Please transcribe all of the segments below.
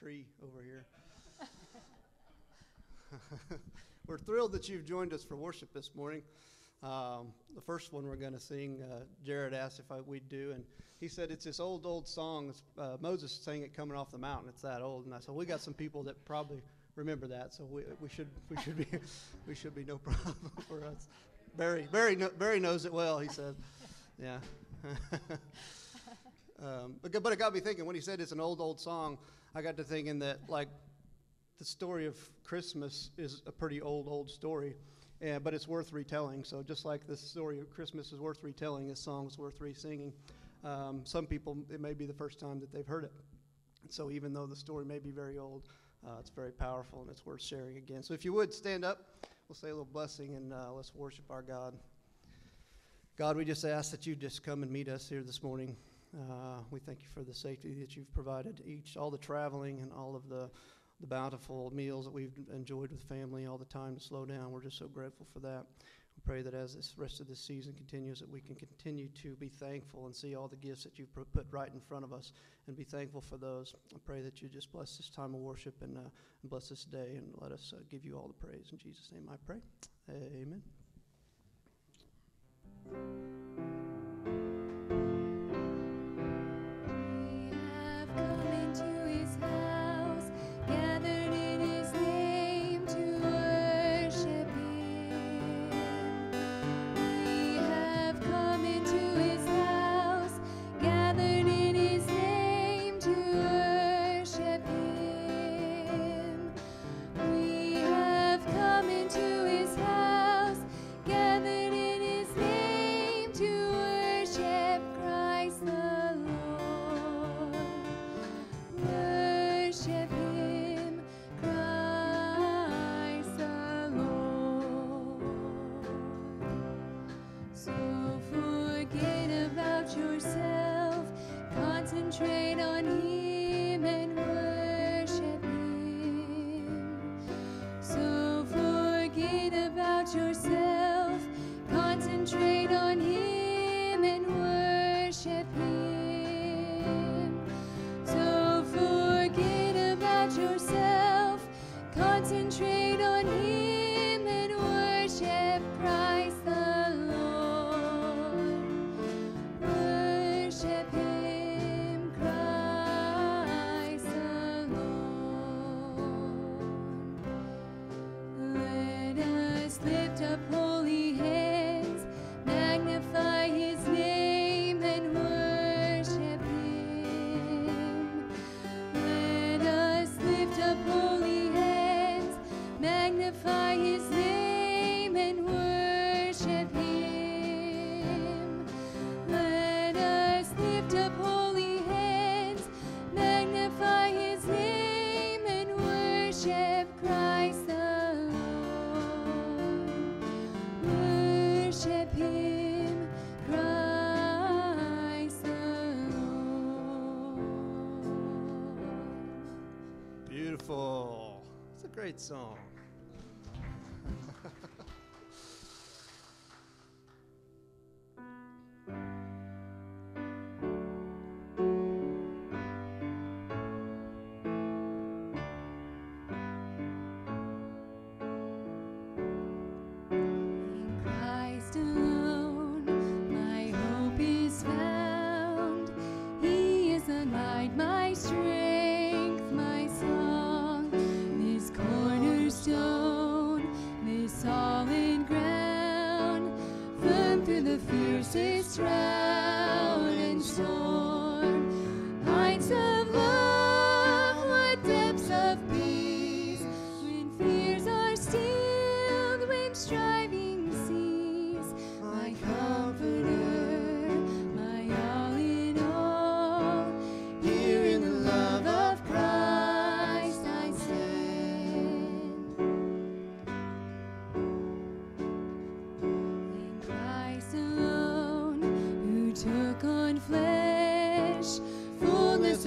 tree over here. we're thrilled that you've joined us for worship this morning. Um, the first one we're going to sing, uh, Jarrod asked if I, we'd do, and he said it's this old, old song. Uh, Moses sang it coming off the mountain. It's that old, and I said we got some people that probably remember that, so we, we should we should be we should be no problem for us. Barry Barry Barry knows it well. He said, yeah. um, but, but it got me thinking when he said it's an old, old song, I got to thinking that, like, the story of Christmas is a pretty old, old story, uh, but it's worth retelling. So, just like the story of Christmas is worth retelling, this song is worth re singing. Um, some people, it may be the first time that they've heard it. So, even though the story may be very old, uh, it's very powerful and it's worth sharing again. So, if you would stand up, we'll say a little blessing and uh, let's worship our God. God, we just ask that you just come and meet us here this morning. Uh, we thank you for the safety that you've provided each, all the traveling and all of the, the bountiful meals that we've enjoyed with family, all the time to slow down. We're just so grateful for that. We pray that as this rest of this season continues, that we can continue to be thankful and see all the gifts that you've put right in front of us and be thankful for those. I pray that you just bless this time of worship and, uh, and bless this day and let us uh, give you all the praise. In Jesus' name I pray. Amen. Song.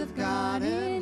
Righteousness, scorned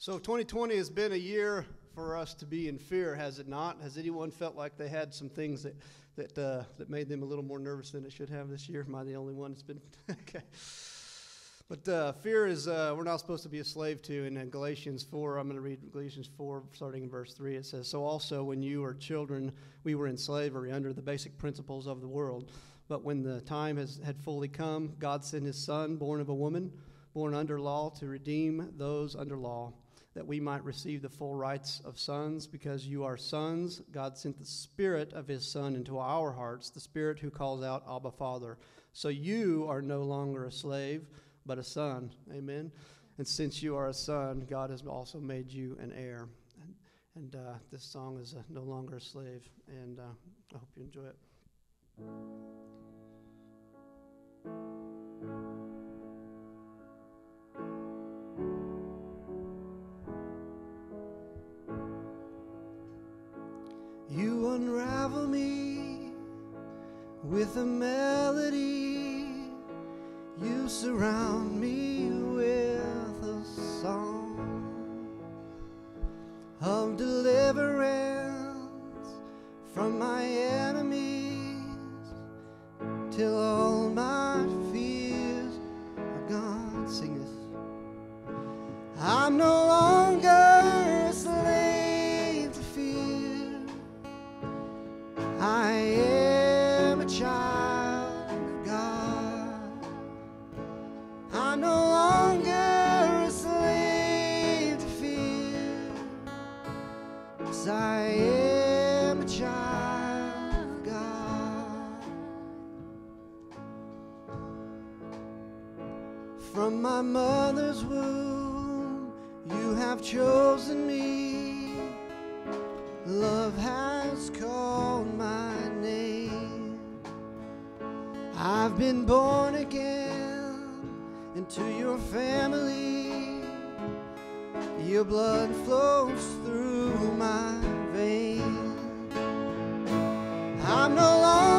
So 2020 has been a year for us to be in fear, has it not? Has anyone felt like they had some things that that uh, that made them a little more nervous than it should have this year? Am I the only one that's been okay? But uh, fear is uh, we're not supposed to be a slave to. And in Galatians 4, I'm going to read Galatians 4, starting in verse 3. It says, "So also when you were children, we were in slavery under the basic principles of the world. But when the time has had fully come, God sent His Son, born of a woman, born under law, to redeem those under law." That we might receive the full rights of sons. Because you are sons, God sent the Spirit of His Son into our hearts, the Spirit who calls out, Abba, Father. So you are no longer a slave, but a son. Amen. And since you are a son, God has also made you an heir. And, uh, this song is uh, No Longer a Slave. And uh, I hope you enjoy it. You unravel me with a melody. You surround me with a song of deliverance from my enemies till all my mother's womb, you have chosen me. Love has called my name. I've been born again into your family. Your blood flows through my veins. I'm no longer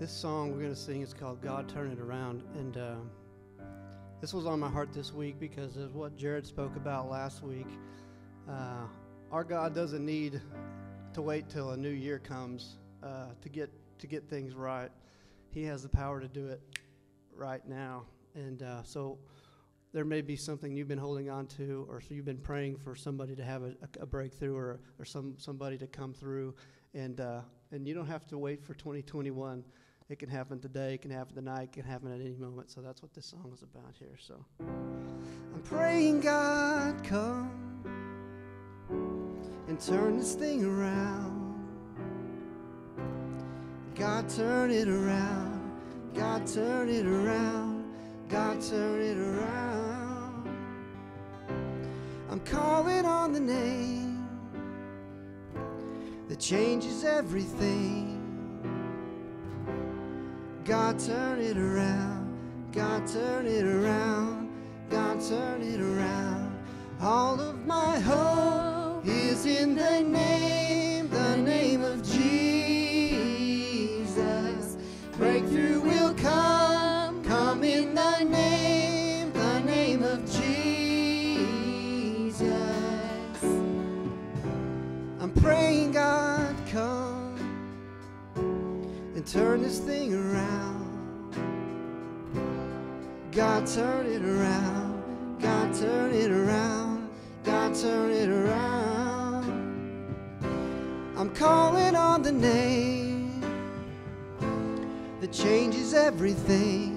this song we're going to sing is called God Turn It Around. And uh, this was on my heart this week because of what Jarrod spoke about last week. Uh, our God doesn't need to wait till a new year comes uh, to get to get things right. He has the power to do it right now. And uh, so there may be something you've been holding on to, or so you've been praying for somebody to have a, a breakthrough, or or some somebody to come through, and uh, and you don't have to wait for 2021. It can happen today. It can happen tonight. It can happen at any moment. So that's what this song is about here. So I'm praying God come and turn this thing around. God turn it around. God turn it around. God turn it around. I'm calling on the name that changes everything. God turn it around. God turn it around. God turn it around. All of my hope is in the name, the name of Jesus. Turn this thing around. God turn it around. God turn it around. God turn it around. I'm calling on the name that changes everything.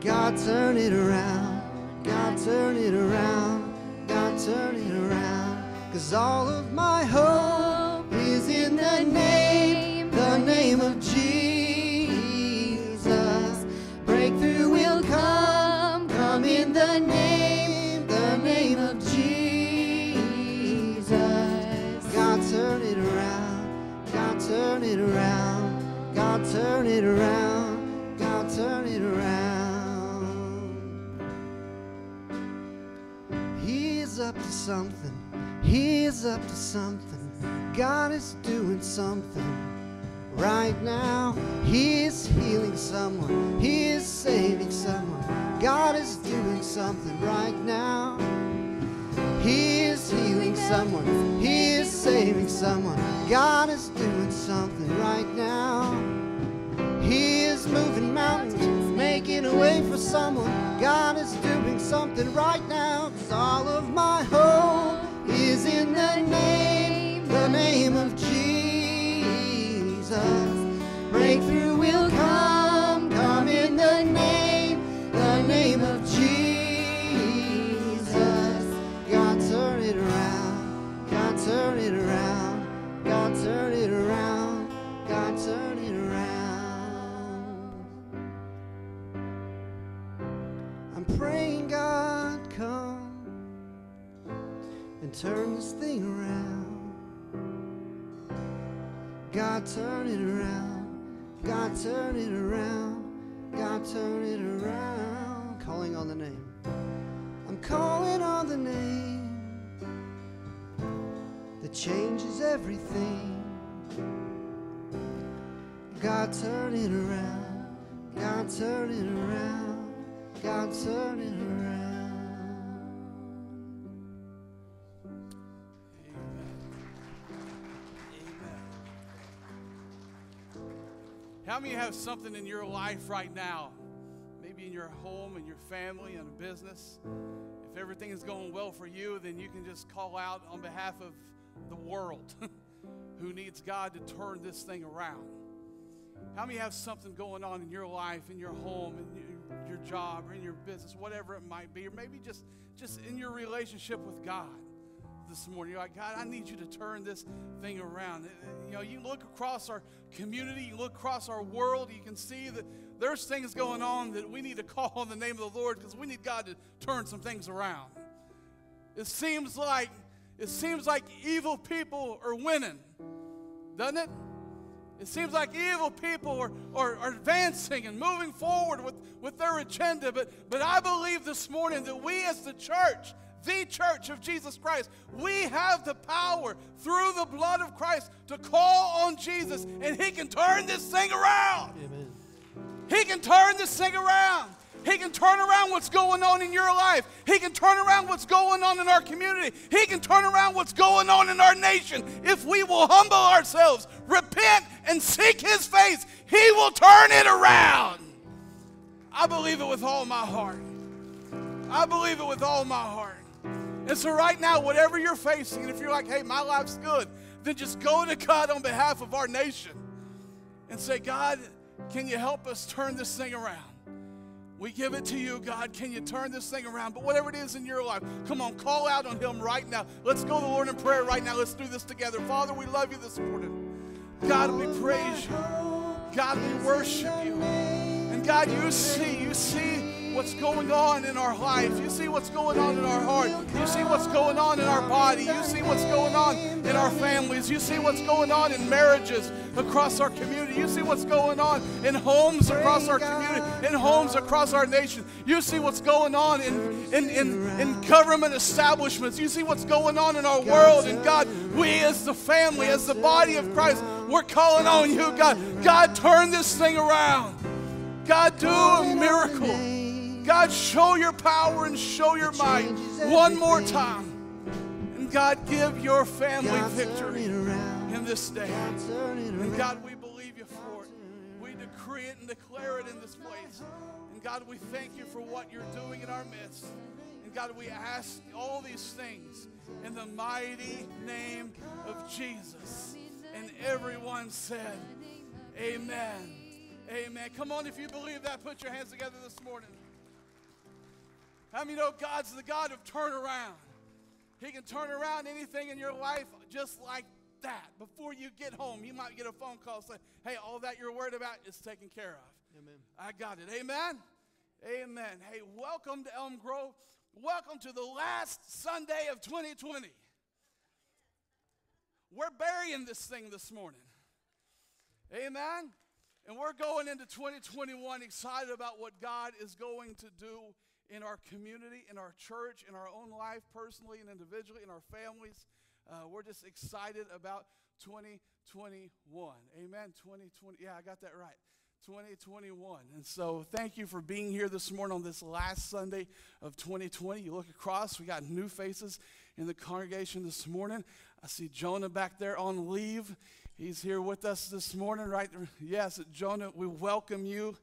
God turn it around. God turn it around. God turn it around. Cause all of my hope is in the name, it around, God turn it around, God turn it around. He is up to something. He is up to something. God is doing something right now. He is healing someone, He is saving someone. God is doing something right now. He is healing someone, He is saving someone. God right now. He is moving mountains, making a way for someone. God is doing something right now. Turn this thing around. God turn it around. God turn it around. God turn it around. Calling on the name. I'm calling on the name that changes everything. God turn it around. God turn it around. God turn it around. How many have something in your life right now? Maybe in your home, in your family, in a business. If everything is going well for you, then you can just call out on behalf of the world who needs God to turn this thing around. How many have something going on in your life, in your home, in your, your job, or in your business, whatever it might be, or maybe just, just in your relationship with God? This morning. You're like, God, I need you to turn this thing around. Uh, uh, you know, you look across our community, you look across our world, you can see that there's things going on that we need to call on the name of the Lord because we need God to turn some things around. It seems like it seems like evil people are winning, doesn't it? It seems like evil people are, are, are, advancing and moving forward with, with their agenda. But, but I believe this morning that we as the church the church of Jesus Christ, we have the power through the blood of Christ to call on Jesus and He can turn this thing around. Amen. He can turn this thing around. He can turn around what's going on in your life. He can turn around what's going on in our community. He can turn around what's going on in our nation. If we will humble ourselves, repent, and seek His face, He will turn it around. I believe it with all my heart. I believe it with all my heart. And so, right now, whatever you're facing, and if you're like, hey, my life's good, then just go to God on behalf of our nation and say, God, can you help us turn this thing around? We give it to you, God. Can you turn this thing around? But whatever it is in your life, come on, call out on Him right now. Let's go to the Lord in prayer right now. Let's do this together. Father, we love you this morning. God, we praise you. God, we worship you. And God, you see, you see what's going on in our life. You see what's going on in our heart. You see what's going on in our body. You see what's going on in our families. You see what's going on in marriages across our community. You see what's going on in homes across our community, in homes across our nation. You see what's going on in, in, in, in government establishments. You see what's going on in our world. And God, we as the family, as the body of Christ, we're calling on you, God. God, turn this thing around. God, do a miracle. God, show your power and show your might one more time. And God, give your family victory in this day. And God, we believe you for it. We decree it and declare it in this place. And God, we thank you for what you're doing in our midst. And God, we ask all these things in the mighty name of Jesus. And everyone said, Amen. Amen. Come on, if you believe that, put your hands together this morning. How many know God's the God of turnaround? He can turn around anything in your life just like that. Before you get home, you might get a phone call say, hey, all that you're worried about is taken care of. Amen. I got it. Amen. Amen. Hey, welcome to Elm Grove. Welcome to the last Sunday of 2020. We're burying this thing this morning. Amen. And we're going into 2021 excited about what God is going to do in our community, in our church, in our own life, personally and individually, in our families. Uh, we're just excited about 2021. 2021. Amen. 2020. Yeah, I got that right. 2021. And so thank you for being here this morning on this last Sunday of 2020. You look across, we got new faces in the congregation this morning. I see Jonah back there on leave. He's here with us this morning, right? Yes, Jonah, we welcome you.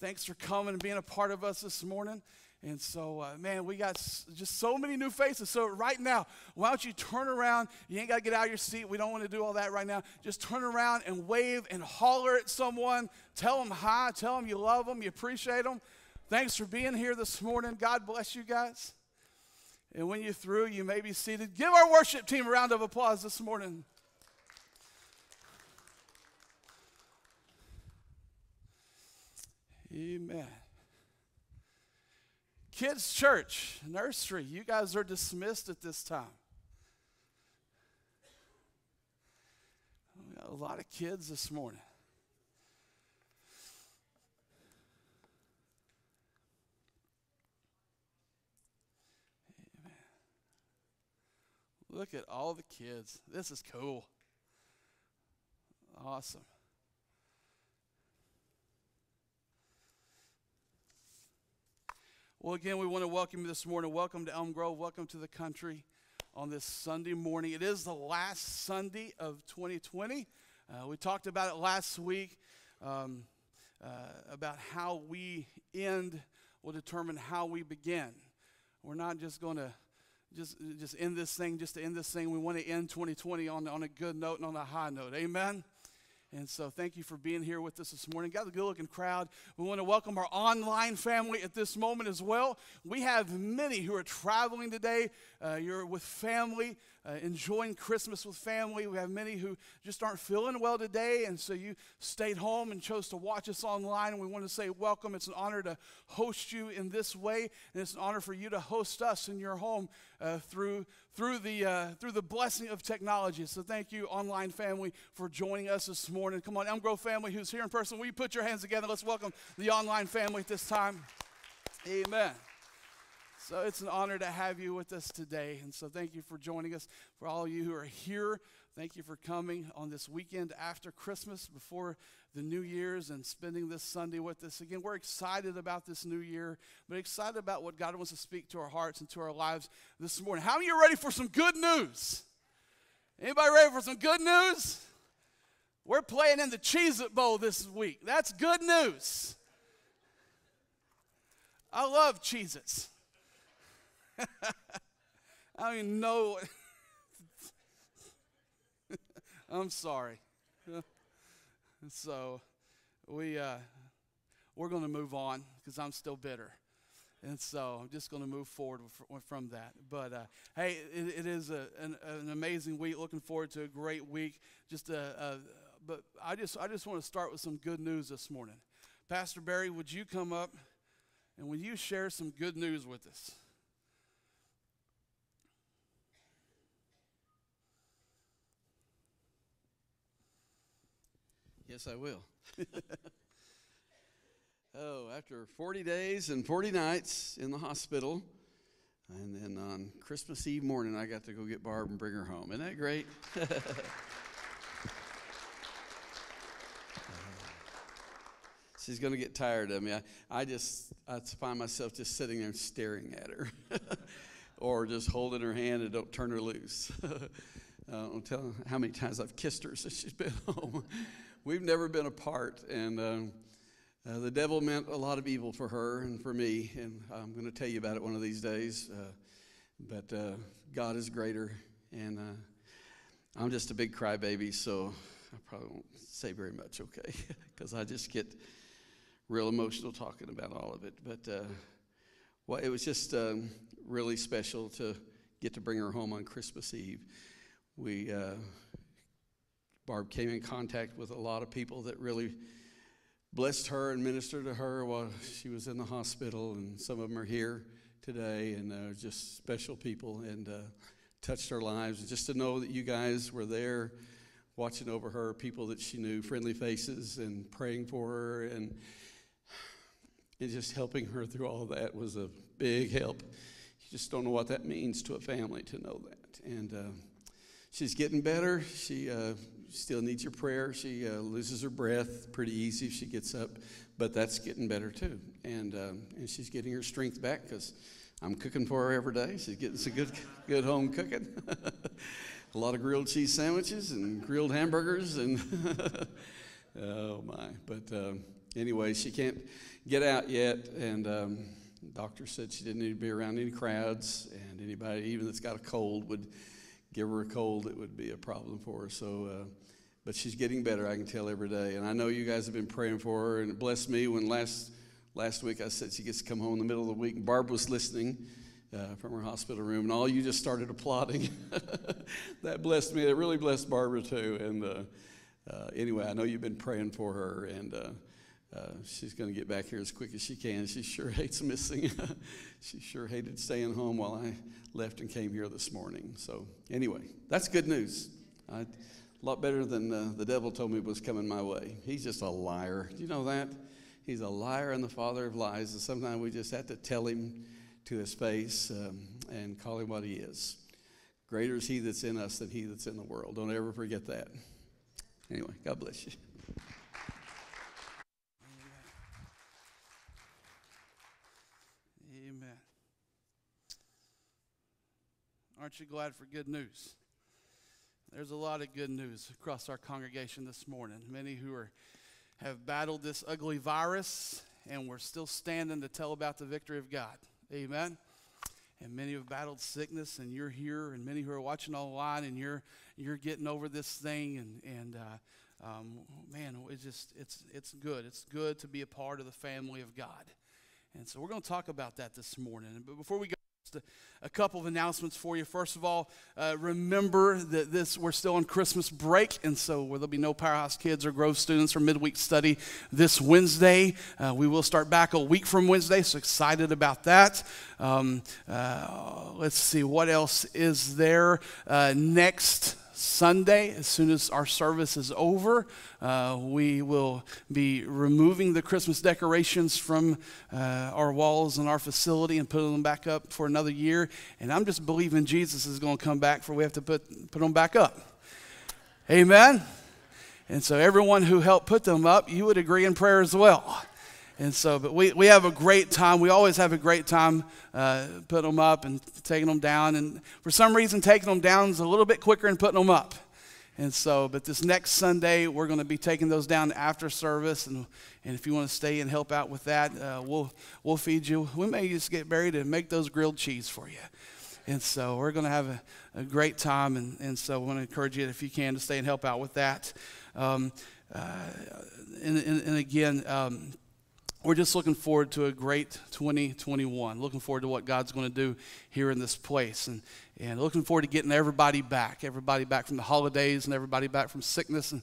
Thanks for coming and being a part of us this morning. And so, uh, man, we got s- just so many new faces. So, right now, why don't you turn around? You ain't got to get out of your seat. We don't want to do all that right now. Just turn around and wave and holler at someone. Tell them hi. Tell them you love them, you appreciate them. Thanks for being here this morning. God bless you guys. And when you're through, you may be seated. Give our worship team a round of applause this morning. Amen. Kids Church, nursery, you guys are dismissed at this time. We got a lot of kids this morning. Amen. Look at all the kids. This is cool. Awesome. Well, again, we want to welcome you this morning. Welcome to Elm Grove. Welcome to the country on this Sunday morning. It is the last Sunday of 2020. Uh, we talked about it last week um, uh, about how we end will determine how we begin. We're not just going to just just end this thing just to end this thing. We want to end 2020 on, on a good note and on a high note. Amen. And so, thank you for being here with us this morning. Got a good looking crowd. We want to welcome our online family at this moment as well. We have many who are traveling today. Uh, you're with family, uh, enjoying Christmas with family. We have many who just aren't feeling well today, and so you stayed home and chose to watch us online. And we want to say welcome. It's an honor to host you in this way, and it's an honor for you to host us in your home uh, through through the uh, through the blessing of technology. So thank you, online family, for joining us this morning. Come on, Elm Grove family, who's here in person, will you put your hands together? Let's welcome the online family at this time. Amen. So it's an honor to have you with us today. And so thank you for joining us. For all of you who are here, thank you for coming on this weekend after Christmas, before the New Year's, and spending this Sunday with us. Again, we're excited about this new year, but excited about what God wants to speak to our hearts and to our lives this morning. How many you ready for some good news? Anybody ready for some good news? We're playing in the Cheez It Bowl this week. That's good news. I love Cheez Its. I don't even know. I'm sorry. so we uh, we're going to move on because I'm still bitter, and so I'm just going to move forward from that. But uh, hey, it, it is a, an, an, amazing week. Looking forward to a great week. Just a, a, but I just I just want to start with some good news this morning. Pastor Barry, would you come up and would you share some good news with us? Yes, I will. oh, after 40 days and 40 nights in the hospital, and then on Christmas Eve morning, I got to go get Barb and bring her home. Isn't that great? She's going to get tired of me. I, I just I find myself just sitting there staring at her or just holding her hand and don't turn her loose. uh, I'll tell how many times I've kissed her since she's been home we've never been apart. And um, uh, the devil meant a lot of evil for her and for me. And I'm going to tell you about it one of these days. Uh, but uh, God is greater. And uh, I'm just a big crybaby, so I probably won't say very much, okay? Because I just get real emotional talking about all of it. But uh, well, it was just um, really special to get to bring her home on Christmas Eve. We uh, Barb came in contact with a lot of people that really blessed her and ministered to her while she was in the hospital, and some of them are here today, and uh, just special people, and uh, touched her lives. Just to know that you guys were there, watching over her, people that she knew, friendly faces, and praying for her, and and just helping her through all that was a big help. You just don't know what that means to a family to know that, and. Uh, she's getting better. She uh, still needs your prayer. She uh, loses her breath pretty easy if she gets up, but that's getting better too. And, um, and she's getting her strength back because I'm cooking for her every day. She's getting some good, good home cooking. a lot of grilled cheese sandwiches and grilled hamburgers and oh my. But um, anyway, she can't get out yet, and um, doctor said she didn't need to be around any crowds, and anybody, even that's got a cold, would give her a cold. It would be a problem for her. So. Uh, but she's getting better. I can tell every day, and I know you guys have been praying for her. And it blessed me when last last week I said she gets to come home in the middle of the week. And Barb was listening, uh, from her hospital room, and all you just started applauding. that blessed me. It really blessed Barbara too. And uh, uh, anyway, I know you've been praying for her, and uh, she's going to get back here as quick as she can. She sure hates missing. she sure hated staying home while I left and came here this morning. So anyway, that's good news. I, a lot better than uh, the devil told me was coming my way. He's just a liar. Do you know that? He's a liar and the father of lies. And sometimes we just have to tell him to his face um, and call him what he is. Greater is he that's in us than he that's in the world. Don't ever forget that. Anyway, God bless you. Amen. Aren't you glad for good news? There's a lot of good news across our congregation this morning. Many who are have battled this ugly virus, and we're still standing to tell about the victory of God. Amen. And many have battled sickness, and you're here, and many who are watching online, and you're you're getting over this thing, and and uh, um, man, it's just it's it's good. It's good to be a part of the family of God, and so we're going to talk about that this morning. But before we go a, couple of announcements for you. First of all, uh, remember that this we're still on Christmas break, and so there'll be no Powerhouse Kids or Grove students or midweek study this Wednesday. Uh, we will start back a week from Wednesday, so excited about that. Um, uh, let's see what else is there uh, next. Sunday, as soon as our service is over, uh, we will be removing the Christmas decorations from uh, our walls and our facility and putting them back up for another year. And I'm just believing Jesus is going to come back for we have to put, put them back up. Amen. And so, everyone who helped put them up, you would agree in prayer as well. And so, but we, we have a great time. We always have a great time uh, putting them up and taking them down. And for some reason, taking them down is a little bit quicker than putting them up. And so, but this next Sunday, we're going to be taking those down after service. And, and if you want to stay and help out with that, uh, we'll, we'll feed you. We may just get buried and make those grilled cheese for you. And so we're going to have a, a great time. And, and so I want to encourage you, if you can, to stay and help out with that. Um, uh, and, and, and, again, um, we're just looking forward to a great 2021. Looking forward to what God's going to do here in this place. And, and looking forward to getting everybody back. Everybody back from the holidays and everybody back from sickness and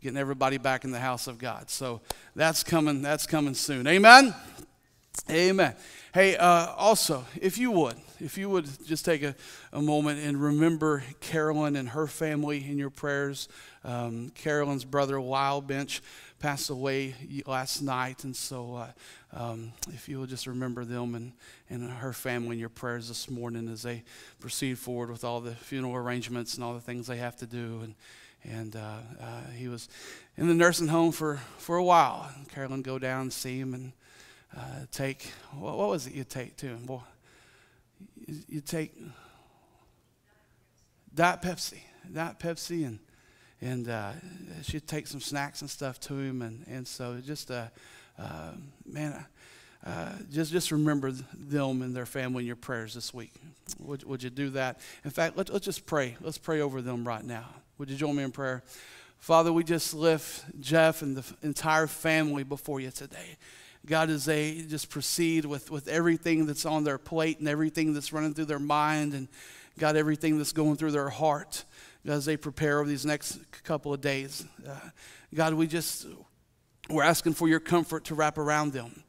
getting everybody back in the house of God. So that's coming, that's coming soon. Amen? Amen. Hey, uh, also, if you would, if you would just take a, a moment and remember Carolyn and her family in your prayers. Um, Carolyn's brother, Wild Bench passed away last night. And so, uh, um, if you will just remember them and, and her family in your prayers this morning as they proceed forward with all the funeral arrangements and all the things they have to do. And, and uh, uh, he was in the nursing home for, for a while. Carolyn go down and see him and uh, take, what, what, was it you take to him? Boy, you, you take Diet Pepsi, Diet Pepsi, and and uh, she'd take some snacks and stuff to him, and, and so just uh, uh, man, uh, just just remember them and their family in your prayers this week. Would, would you do that? In fact, let, let's just pray. Let's pray over them right now. Would you join me in prayer? Father, we just lift Jeff and the entire family before you today. God, as they just proceed with, with everything that's on their plate and everything that's running through their mind, and God, everything that's going through their heart as they prepare over these next couple of days. Uh, God, we just, we're asking for your comfort to wrap around them.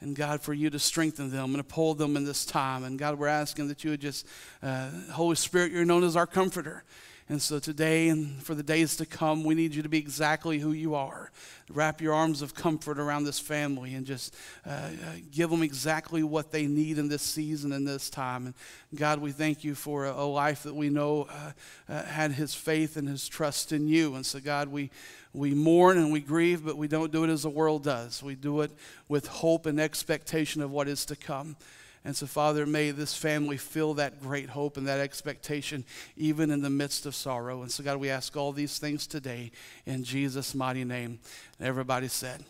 And God, for you to strengthen them and uphold them in this time. And God, we're asking that you would just, uh, Holy Spirit, you're known as our comforter. And so today and for the days to come, we need you to be exactly who you are. Wrap your arms of comfort around this family and just uh, uh, give them exactly what they need in this season and this time. And God, we thank you for a, life that we know uh, uh had his faith and his trust in you. And so, God, we, we mourn and we grieve, but we don't do it as the world does. We do it with hope and expectation of what is to come. And so, Father, may this family feel that great hope and that expectation even in the midst of sorrow. And so, God, we ask all these things today in Jesus' mighty name. And everybody said,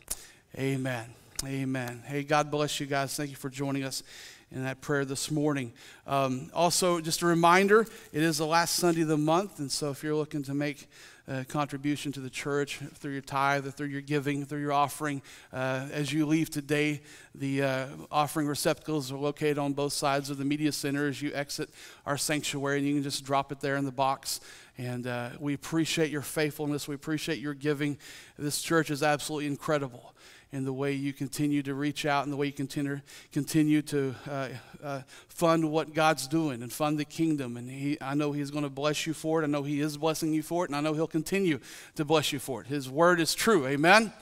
Amen. Amen. Hey, God bless you guys. Thank you for joining us in that prayer this morning. Um, also, just a reminder it is the last Sunday of the month. And so, if you're looking to make a contribution to the church through your tithe, through your giving, through your offering. Uh, as you leave today, the uh, offering receptacles are located on both sides of the media center as you exit our sanctuary, and you can just drop it there in the box. And uh, we appreciate your faithfulness. We appreciate your giving. This church is absolutely incredible in the way you continue to reach out and the way you continue, continue to uh, uh, fund what God's doing and fund the kingdom. And he, I know He's going to bless you for it. I know He is blessing you for it, and I know He'll continue to bless you for it. His word is true. Amen.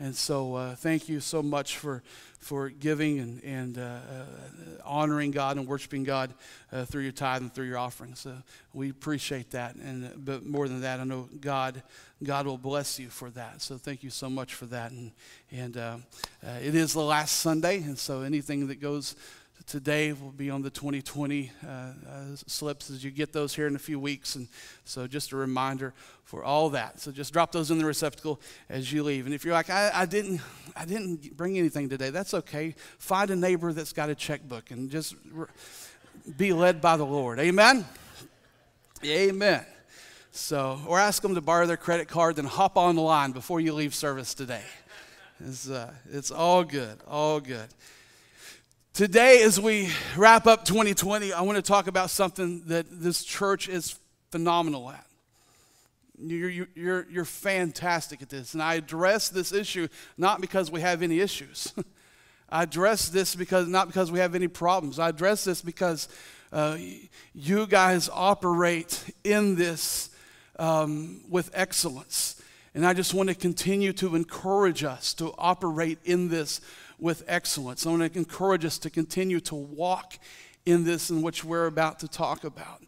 And so, uh, thank you so much for for giving and, and uh, uh, honoring God and worshiping God uh, through your tithe and through your offering. So we appreciate that. And but more than that, I know God God will bless you for that. So thank you so much for that. And and uh, uh, it is the last Sunday, and so anything that goes today will be on the 2020 uh, uh, slips as you get those here in a few weeks. And so just a reminder for all that. So just drop those in the receptacle as you leave. And if you're like, I, I didn't, I didn't bring anything today, that's okay. Find a neighbor that's got a checkbook and just be led by the Lord. Amen. Amen. So, or ask them to borrow their credit card, then hop on the line before you leave service today. It's, uh, it's all good, all good. Today, as we wrap up 2020, I want to talk about something that this church is phenomenal at. You're, you're, you're fantastic at this. And I address this issue not because we have any issues. I address this because not because we have any problems. I address this because uh, you guys operate in this um, with excellence. And I just want to continue to encourage us to operate in this with excellence. I want to encourage us to continue to walk in this in which we're about to talk about.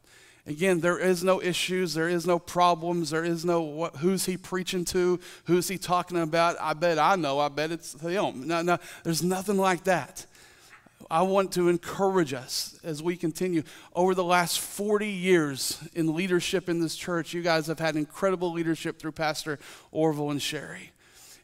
Again, there is no issues, there is no problems, there is no what, who's he preaching to, who's he talking about. I bet I know, I bet it's him. No, no, there's nothing like that. I want to encourage us as we continue. Over the last 40 years in leadership in this church, you guys have had incredible leadership through Pastor Orville and Sherry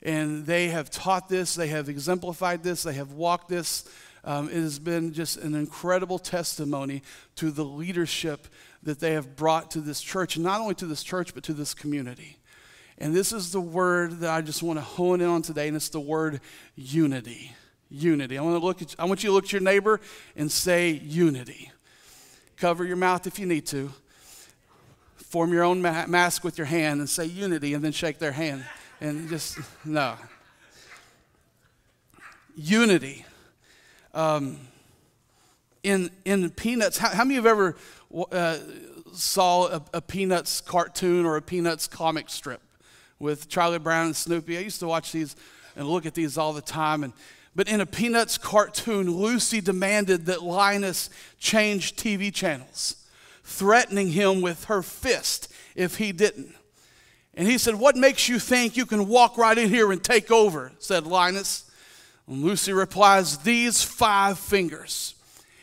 and they have taught this, they have exemplified this, they have walked this. Um, it has been just an incredible testimony to the leadership that they have brought to this church, not only to this church, but to this community. And this is the word that I just want to hone in on today, and it's the word unity. Unity. I want, to look at, I want you to look at your neighbor and say unity. Cover your mouth if you need to. Form your own ma- mask with your hand and say unity, and then shake their hand and just, no. Unity. Um, in, in Peanuts, how, how many of you have ever uh, saw a, a, Peanuts cartoon or a Peanuts comic strip with Charlie Brown and Snoopy? I used to watch these and look at these all the time. And, but in a Peanuts cartoon, Lucy demanded that Linus change TV channels, threatening him with her fist if he didn't. And he said, What makes you think you can walk right in here and take over? said Linus. And Lucy replies, These five fingers.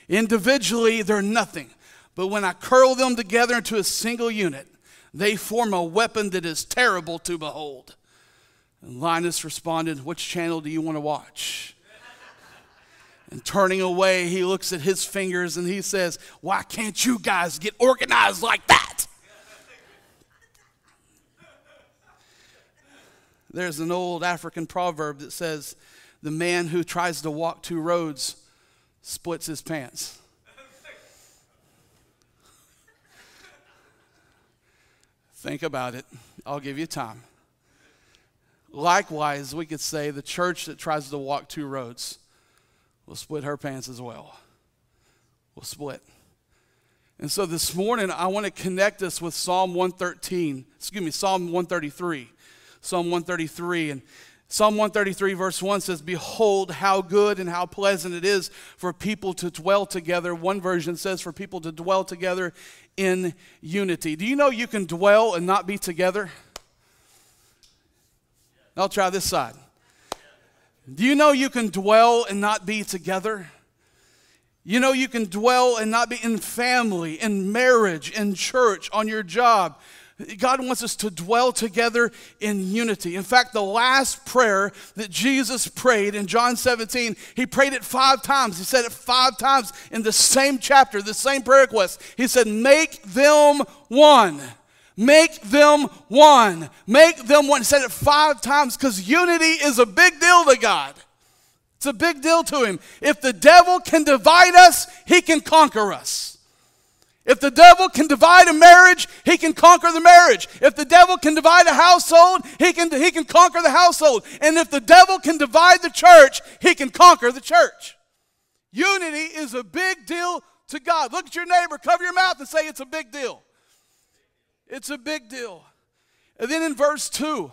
Individually, they're nothing. But when I curl them together into a single unit, they form a weapon that is terrible to behold. And Linus responded, Which channel do you want to watch? And turning away, he looks at his fingers and he says, Why can't you guys get organized like that? There's an old African proverb that says, The man who tries to walk two roads splits his pants. Think about it. I'll give you time. Likewise, we could say the church that tries to walk two roads will split her pants as well. Will split. And so this morning, I want to connect us with Psalm 113, excuse me, Psalm 133. Psalm 133. And Psalm 133, verse 1 says, Behold, how good and how pleasant it is for people to dwell together. One version says, For people to dwell together in unity. Do you know you can dwell and not be together? I'll try this side. Do you know you can dwell and not be together? You know, you can dwell and not be in family, in marriage, in church, on your job. God wants us to dwell together in unity. In fact, the last prayer that Jesus prayed in John 17, he prayed it five times. He said it five times in the same chapter, the same prayer request. He said, Make them one. Make them one. Make them one. He said it five times because unity is a big deal to God. It's a big deal to him. If the devil can divide us, he can conquer us. If the devil can divide a marriage, he can conquer the marriage. If the devil can divide a household, he can, he can conquer the household. And if the devil can divide the church, he can conquer the church. Unity is a big deal to God. Look at your neighbor, cover your mouth, and say, It's a big deal. It's a big deal. And then in verse 2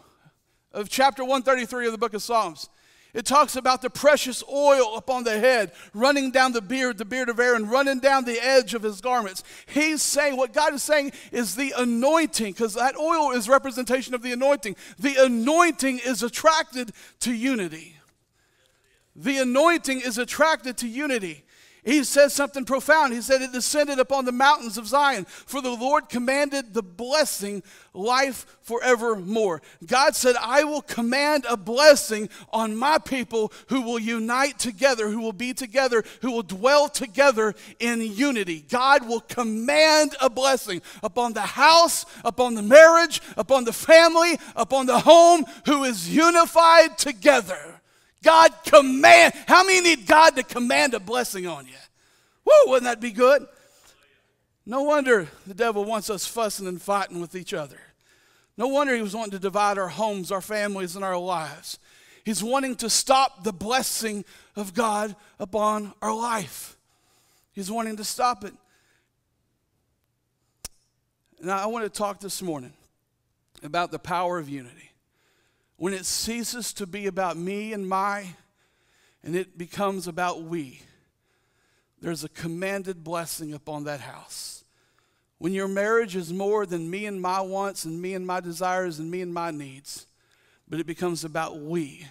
of chapter 133 of the book of Psalms, it talks about the precious oil upon the head, running down the beard, the beard of Aaron, running down the edge of his garments. He's saying, what God is saying is the anointing, because that oil is representation of the anointing. The anointing is attracted to unity. The anointing is attracted to unity. He says something profound. He said, It descended upon the mountains of Zion, for the Lord commanded the blessing, life forevermore. God said, I will command a blessing on my people who will unite together, who will be together, who will dwell together in unity. God will command a blessing upon the house, upon the marriage, upon the family, upon the home who is unified together. God command. How many need God to command a blessing on you? Woo, wouldn't that be good? No wonder the devil wants us fussing and fighting with each other. No wonder he was wanting to divide our homes, our families, and our lives. He's wanting to stop the blessing of God upon our life. He's wanting to stop it. Now, I want to talk this morning about the power of unity when it ceases to be about me and my, and it becomes about we, there's a commanded blessing upon that house. When your marriage is more than me and my wants and me and my desires and me and my needs, but it becomes about we,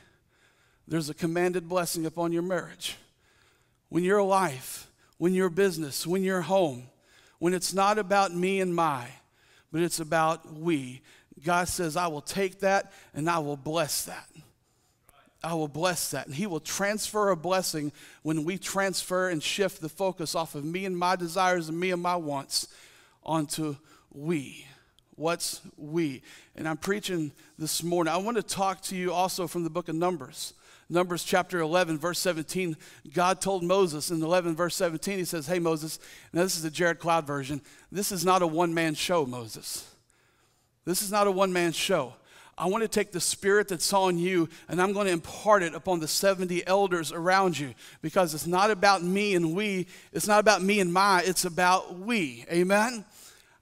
there's a commanded blessing upon your marriage. When your life, when your business, when your home, when it's not about me and my, but it's about we, God says, I will take that and I will bless that. I will bless that. And He will transfer a blessing when we transfer and shift the focus off of me and my desires and me and my wants onto we. What's we? And I'm preaching this morning. I want to talk to you also from the book of Numbers. Numbers chapter 11, verse 17, God told Moses in 11, verse 17, He says, Hey, Moses, now this is the Jarrod Cloud version. This is not a one man show, Moses. This is not a one man show. I want to take the spirit that's on you and I'm going to impart it upon the 70 elders around you because it's not about me and we, it's not about me and my, it's about we. Amen?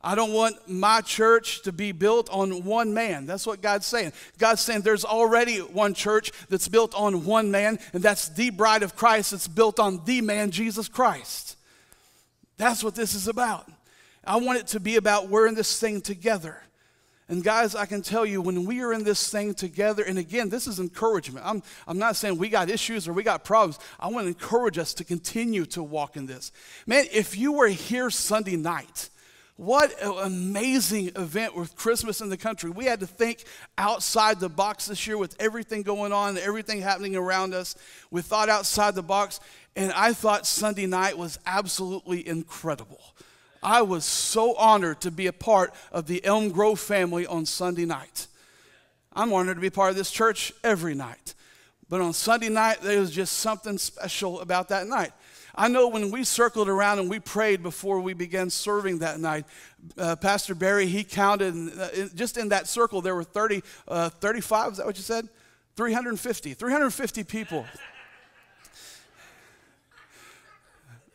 I don't want my church to be built on one man. That's what God's saying. God's saying there's already one church that's built on one man, and that's the bride of Christ that's built on the man, Jesus Christ. That's what this is about. I want it to be about we're in this thing together. And guys, I can tell you when we are in this thing together, and again, this is encouragement. I'm, I'm not saying we got issues or we got problems. I want to encourage us to continue to walk in this. Man, if you were here Sunday night, what an amazing event with Christmas in the country. We had to think outside the box this year with everything going on, everything happening around us. We thought outside the box, and I thought Sunday night was absolutely incredible. I was so honored to be a part of the Elm Grove family on Sunday night. I'm honored to be part of this church every night. But on Sunday night, there was just something special about that night. I know when we circled around and we prayed before we began serving that night, uh, Pastor Barry, he counted, uh, just in that circle, there were 30, uh, 35, is that what you said? 350, 350 people.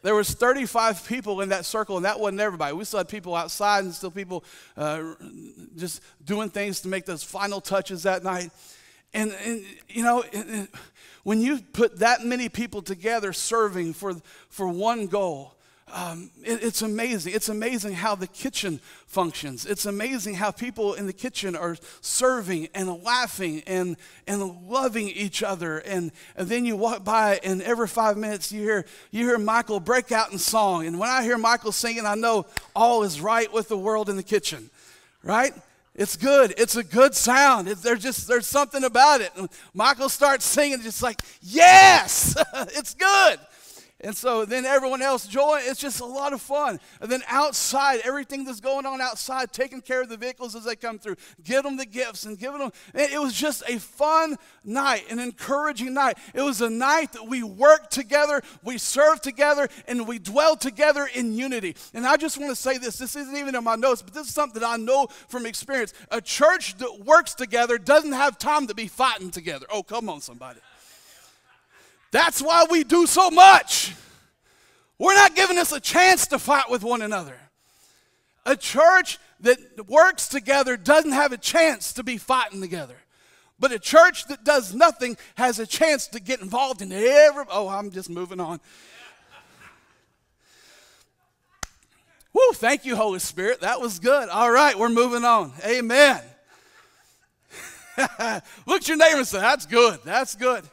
There was 35 people in that circle, and that wasn't everybody. We still had people outside and still people uh, just doing things to make those final touches that night. And, and you know, when you put that many people together serving for, for one goal, um, it, it's amazing. It's amazing how the kitchen functions. It's amazing how people in the kitchen are serving and laughing and, and loving each other. And, and then you walk by, and every five minutes you hear, you hear Michael break out in song. And when I hear Michael singing, I know all is right with the world in the kitchen, right? It's good. It's a good sound. It, there's just there's something about it. And Michael starts singing, just like yes, it's good. And so then everyone else join. It's just a lot of fun. And then outside, everything that's going on outside, taking care of the vehicles as they come through, give them the gifts and giving them. It was just a fun night, an encouraging night. It was a night that we worked together, we served together, and we dwelled together in unity. And I just want to say this this isn't even in my notes, but this is something I know from experience. A church that works together doesn't have time to be fighting together. Oh, come on, somebody. That's why we do so much. We're not giving us a chance to fight with one another. A church that works together doesn't have a chance to be fighting together. But a church that does nothing has a chance to get involved in every. Oh, I'm just moving on. Woo, thank you, Holy Spirit. That was good. All right, we're moving on. Amen. Look at your neighbor and say, That's good. That's good.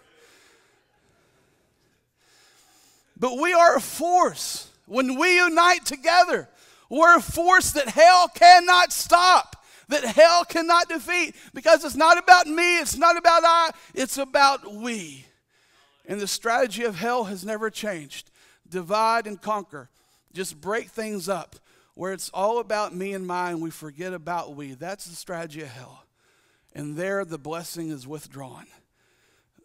But we are a force. When we unite together, we're a force that hell cannot stop, that hell cannot defeat, because it's not about me, it's not about I, it's about we. And the strategy of hell has never changed divide and conquer, just break things up. Where it's all about me and mine, we forget about we. That's the strategy of hell. And there the blessing is withdrawn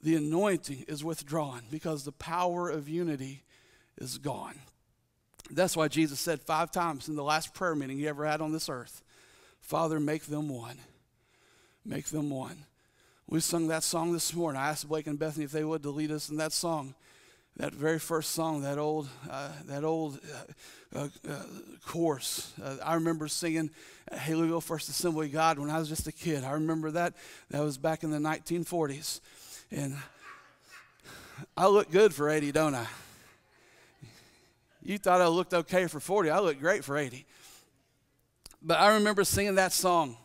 the anointing is withdrawn because the power of unity is gone. That's why Jesus said five times in the last prayer meeting he ever had on this earth Father, make them one. Make them one. We sung that song this morning. I asked Blake and Bethany if they would lead us in that song. That very first song, that old, uh, that old uh, uh, uh chorus. Uh, I remember singing Haleyville First Assembly God when I was just a kid. I remember that. That was back in the 1940s. And I look good for 80, don't I? You thought I looked okay for 40. I look great for 80. But I remember singing that song.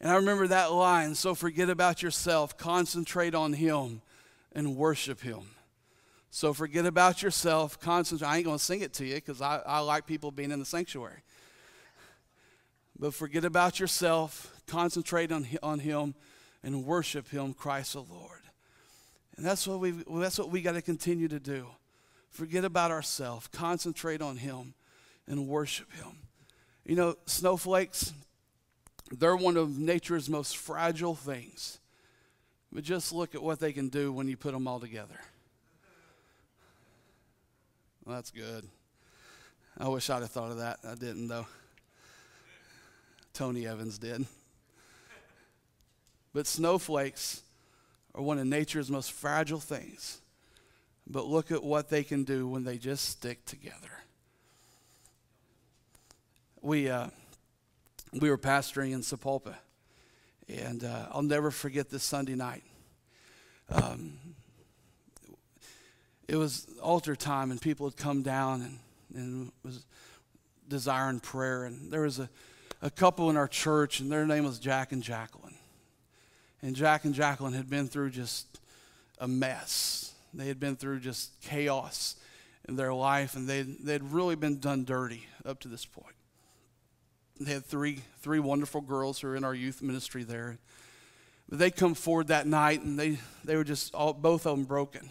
And I remember that line so forget about yourself, concentrate on Him, and worship Him. So forget about yourself, concentrate. I ain't going to sing it to you because I, I like people being in the sanctuary. But forget about yourself, concentrate on, on Him, and worship Him, Christ the Lord. And that's what, we that's what we got to continue to do. Forget about ourselves, concentrate on Him, and worship Him. You know, snowflakes, they're one of nature's most fragile things. But just look at what they can do when you put them all together. Well, that's good. I wish I'd have thought of that. I didn't, though. Tony Evans did. But snowflakes are one of nature's most fragile things. But look at what they can do when they just stick together. We, uh, we were pastoring in Sapulpa, and uh, I'll never forget this Sunday night. Um, it was altar time, and people had come down and, and was desiring prayer. And there was a, a couple in our church, and their name was Jack and Jacqueline. And Jack and Jacqueline had been through just a mess they had been through just chaos in their life, and they they'd really been done dirty up to this point. They had three three wonderful girls who are in our youth ministry there. But they come forward that night, and they they were just all both of them broken,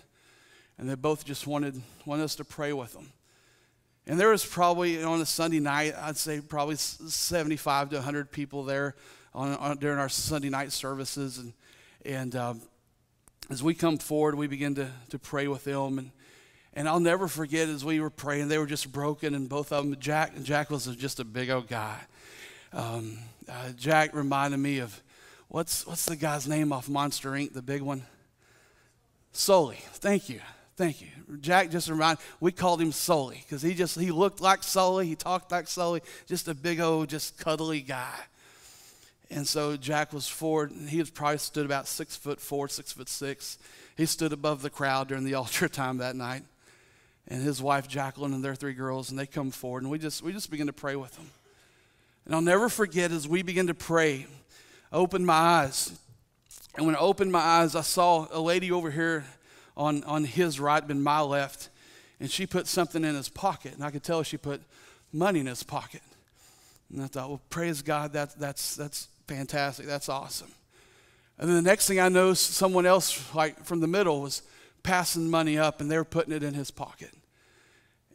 and they both just wanted wanted us to pray with them. And there was probably on a Sunday night, I'd say probably 75 to 100 people there on, on during our Sunday night services, and and um, as we come forward, we begin to, to pray with them. And, and I'll never forget as we were praying, they were just broken, and both of them, Jack, and Jack was just a big old guy. Um, uh, Jack reminded me of what's, what's the guy's name off Monster Inc., the big one? Sully. Thank you. Thank you. Jack just reminded, we called him Sully because he just he looked like Sully, he talked like Sully, just a big old, just cuddly guy. And so Jack was forward, and he was probably stood about six foot four, six foot six. He stood above the crowd during the altar time that night. And his wife Jacqueline and their three girls, and they come forward, and we just we just begin to pray with them. And I'll never forget as we begin to pray, I opened my eyes. And when I opened my eyes, I saw a lady over here on, on his right, been my left, and she put something in his pocket. And I could tell she put money in his pocket. And I thought, well, praise God, that, that's, that's fantastic. That's awesome. And then the next thing I know, someone else, like from the middle, was passing money up and they were putting it in his pocket.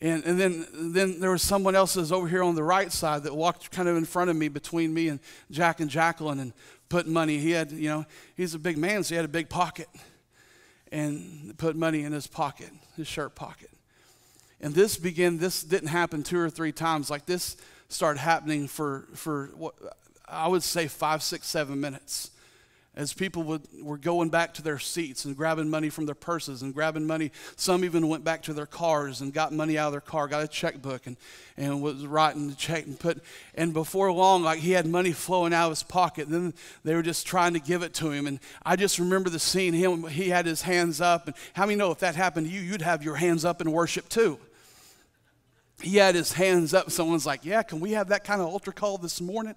And, and then, then there was someone else that was over here on the right side that walked kind of in front of me between me and Jack and Jacqueline and put money. He had, you know, he's a big man, so he had a big pocket and put money in his pocket, his shirt pocket. And this began, this didn't happen two or three times. Like this started happening for, for what I would say five, six, seven minutes as people would, were going back to their seats and grabbing money from their purses and grabbing money. Some even went back to their cars and got money out of their car, got a checkbook and, and was writing the check and put, and before long, like he had money flowing out of his pocket. And then they were just trying to give it to him. And I just remember the scene. Him, he had his hands up. And how many know if that happened to you, you'd have your hands up in worship too? He had his hands up. Someone's like, Yeah, can we have that kind of altar call this morning?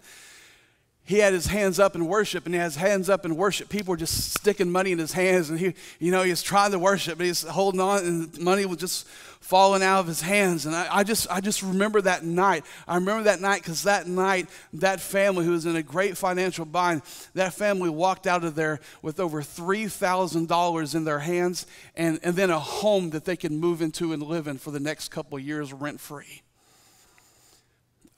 He had his hands up in worship and he has hands up in worship. People were just sticking money in his hands and he you know he's trying to worship but he's holding on and money was just falling out of his hands. And i, I just i just remember that night. I remember that night because that night that family who was in a great financial bind that family walked out of there with over $3000 in their hands and, and then a home that they could move into and live in for the next couple of years rent free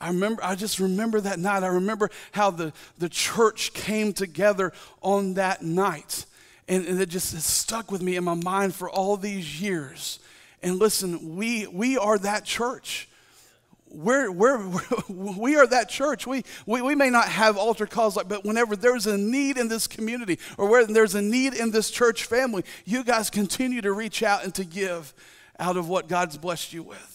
I remember, I just remember that night. I remember how the, the church came together on that night. And, and it just stuck with me in my mind for all these years. And listen, we, we are that church. We're, we're, we are that church. We, we, we may not have altar calls, like, but whenever there's a need in this community or where there's a need in this church family, you guys continue to reach out and to give out of what God's blessed you with.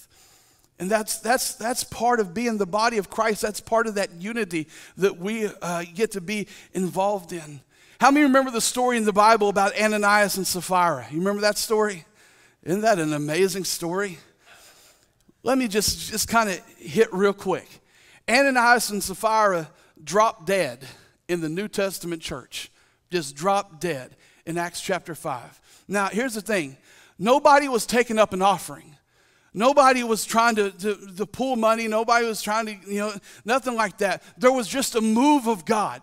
And that's, that's, that's part of being the body of Christ. That's part of that unity that we uh, get to be involved in. How many remember the story in the Bible about Ananias and Sapphira? You remember that story? Isn't that an amazing story? Let me just, just kind of hit real quick. Ananias and Sapphira dropped dead in the New Testament church, just dropped dead in Acts chapter 5. Now, here's the thing nobody was taking up an offering. Nobody was trying to, to, to, pull money. Nobody was trying to, you know, nothing like that. There was just a move of God.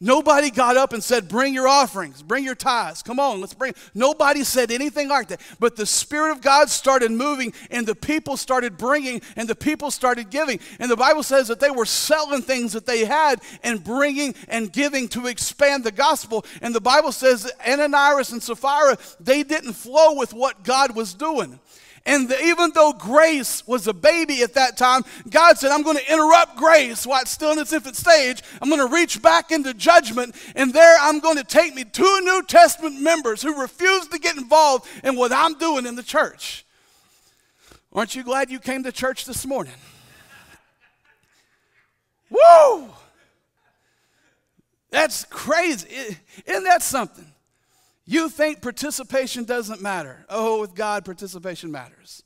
Nobody got up and said, Bring your offerings, bring your tithes. Come on, let's bring. Nobody said anything like that. But the Spirit of God started moving, and the people started bringing, and the people started giving. And the Bible says that they were selling things that they had and bringing and giving to expand the gospel. And the Bible says that Ananias and Sapphira, they didn't flow with what God was doing. And the, even though grace was a baby at that time, God said, I'm going to interrupt grace while it's still in its infant stage. I'm going to reach back into judgment. And there I'm going to take me two New Testament members who refuse to get involved in what I'm doing in the church. Aren't you glad you came to church this morning? Woo! That's crazy. Isn't that something? You think participation doesn't matter. Oh, with God, participation matters.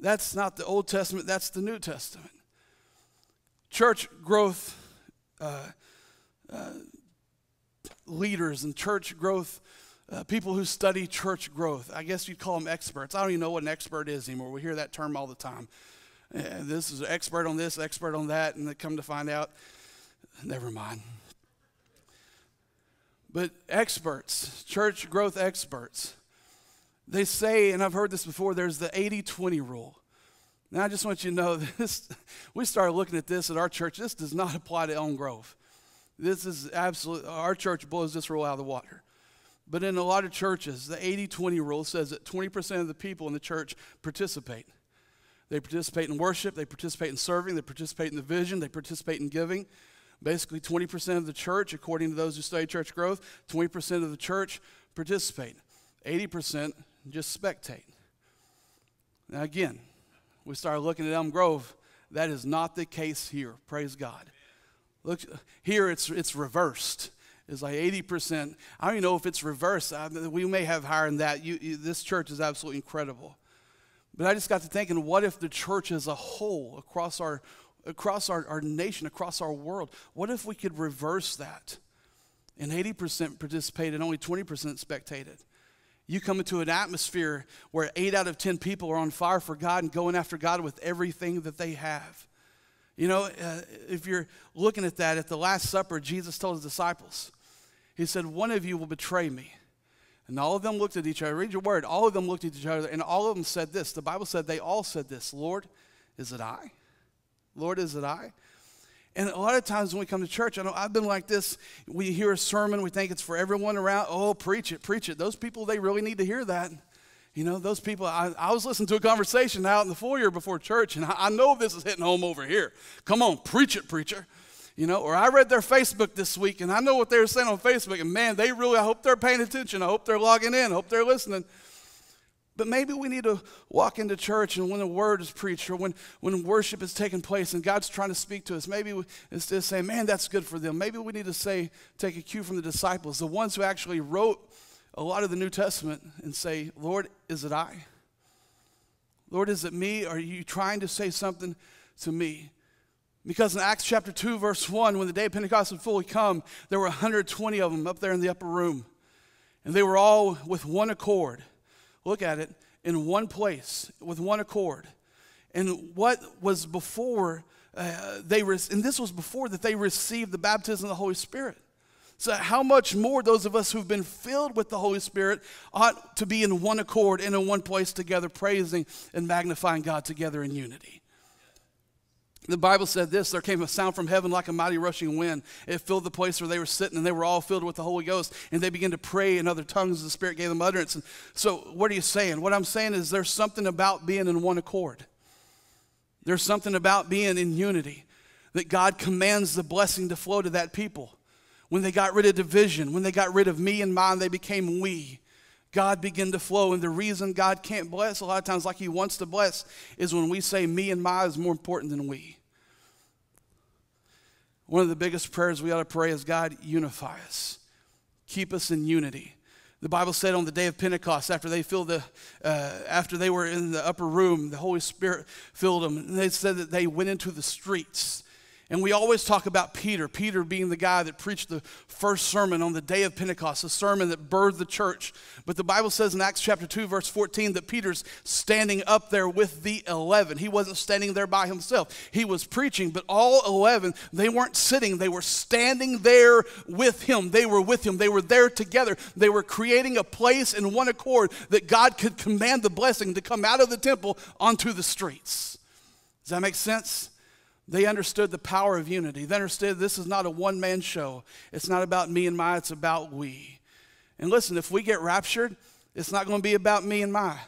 That's not the Old Testament, that's the New Testament. Church growth uh, uh, leaders and church growth uh, people who study church growth. I guess you'd call them experts. I don't even know what an expert is anymore. We hear that term all the time. Uh, this is an expert on this, expert on that, and they come to find out, never mind. But experts, church growth experts, they say, and I've heard this before, there's the 80 20 rule. Now, I just want you to know this, we started looking at this at our church. This does not apply to Elm Grove. This is absolute, our church blows this rule out of the water. But in a lot of churches, the 80 20 rule says that 20% of the people in the church participate. They participate in worship, they participate in serving, they participate in the vision, they participate in giving. Basically, 20% of the church, according to those who study church growth, 20% of the church participate. 80% just spectate. Now, again, we started looking at Elm Grove. That is not the case here. Praise God. Look, here it's, it's reversed. It's like 80%. I don't even know if it's reversed. I, we may have higher than that. You, you, this church is absolutely incredible. But I just got to thinking, what if the church as a whole, across our, across our, our nation, across our world, what if we could reverse that? And 80% participated, only 20% spectated. You come into an atmosphere where eight out of 10 people are on fire for God and going after God with everything that they have. You know, uh, if you're looking at that, at the Last Supper, Jesus told his disciples, He said, One of you will betray me. And all of them looked at each other. Read your word. All of them looked at each other, and all of them said this. The Bible said they all said this Lord, is it I? Lord, is it I? And a lot of times when we come to church, I know I've been like this. We hear a sermon, we think it's for everyone around. Oh, preach it, preach it. Those people, they really need to hear that. You know, those people, I, I was listening to a conversation out in the foyer before church, and I, I know this is hitting home over here. Come on, preach it, preacher. You know, or I read their Facebook this week, and I know what they were saying on Facebook, and man, they really, I hope they're paying attention. I hope they're logging in. I hope they're listening. But maybe we need to walk into church and when the word is preached or when, when worship is taking place and God's trying to speak to us, maybe we, instead of saying, man, that's good for them, maybe we need to say, take a cue from the disciples, the ones who actually wrote a lot of the New Testament, and say, Lord, is it I? Lord, is it me? Are you trying to say something to me? Because in Acts chapter 2, verse 1, when the day of Pentecost had fully come, there were 120 of them up there in the upper room. And they were all with one accord look at it, in one place with one accord. And what was before uh, they, re- and this was before that they received the baptism of the Holy Spirit. So, how much more those of us who've been filled with the Holy Spirit ought to be in one accord and in one place together, praising and magnifying God together in unity. The Bible said this there came a sound from heaven like a mighty rushing wind. It filled the place where they were sitting, and they were all filled with the Holy Ghost. And they began to pray in other tongues as the Spirit gave them utterance. And so, what are you saying? What I'm saying is there's something about being in one accord, there's something about being in unity that God commands the blessing to flow to that people. When they got rid of division, when they got rid of me and mine, they became we. God begin to flow. And the reason God can't bless a lot of times like He wants to bless is when we say me and my is more important than we. One of the biggest prayers we ought to pray is God, unify us, keep us in unity. The Bible said on the day of Pentecost, after they filled the, uh, after they were in the upper room, the Holy Spirit filled them. And they said that they went into the streets and we always talk about Peter, Peter being the guy that preached the first sermon on the day of Pentecost, a sermon that birthed the church. But the Bible says in Acts chapter 2, verse 14, that Peter's standing up there with the 11. He wasn't standing there by himself, he was preaching, but all 11, they weren't sitting, they were standing there with him. They were with him, they were there together. They were creating a place in one accord that God could command the blessing to come out of the temple onto the streets. Does that make sense? They understood the power of unity. They understood this is not a one man show. It's not about me and my, it's about we. And listen, if we get raptured, it's not going to be about me and my.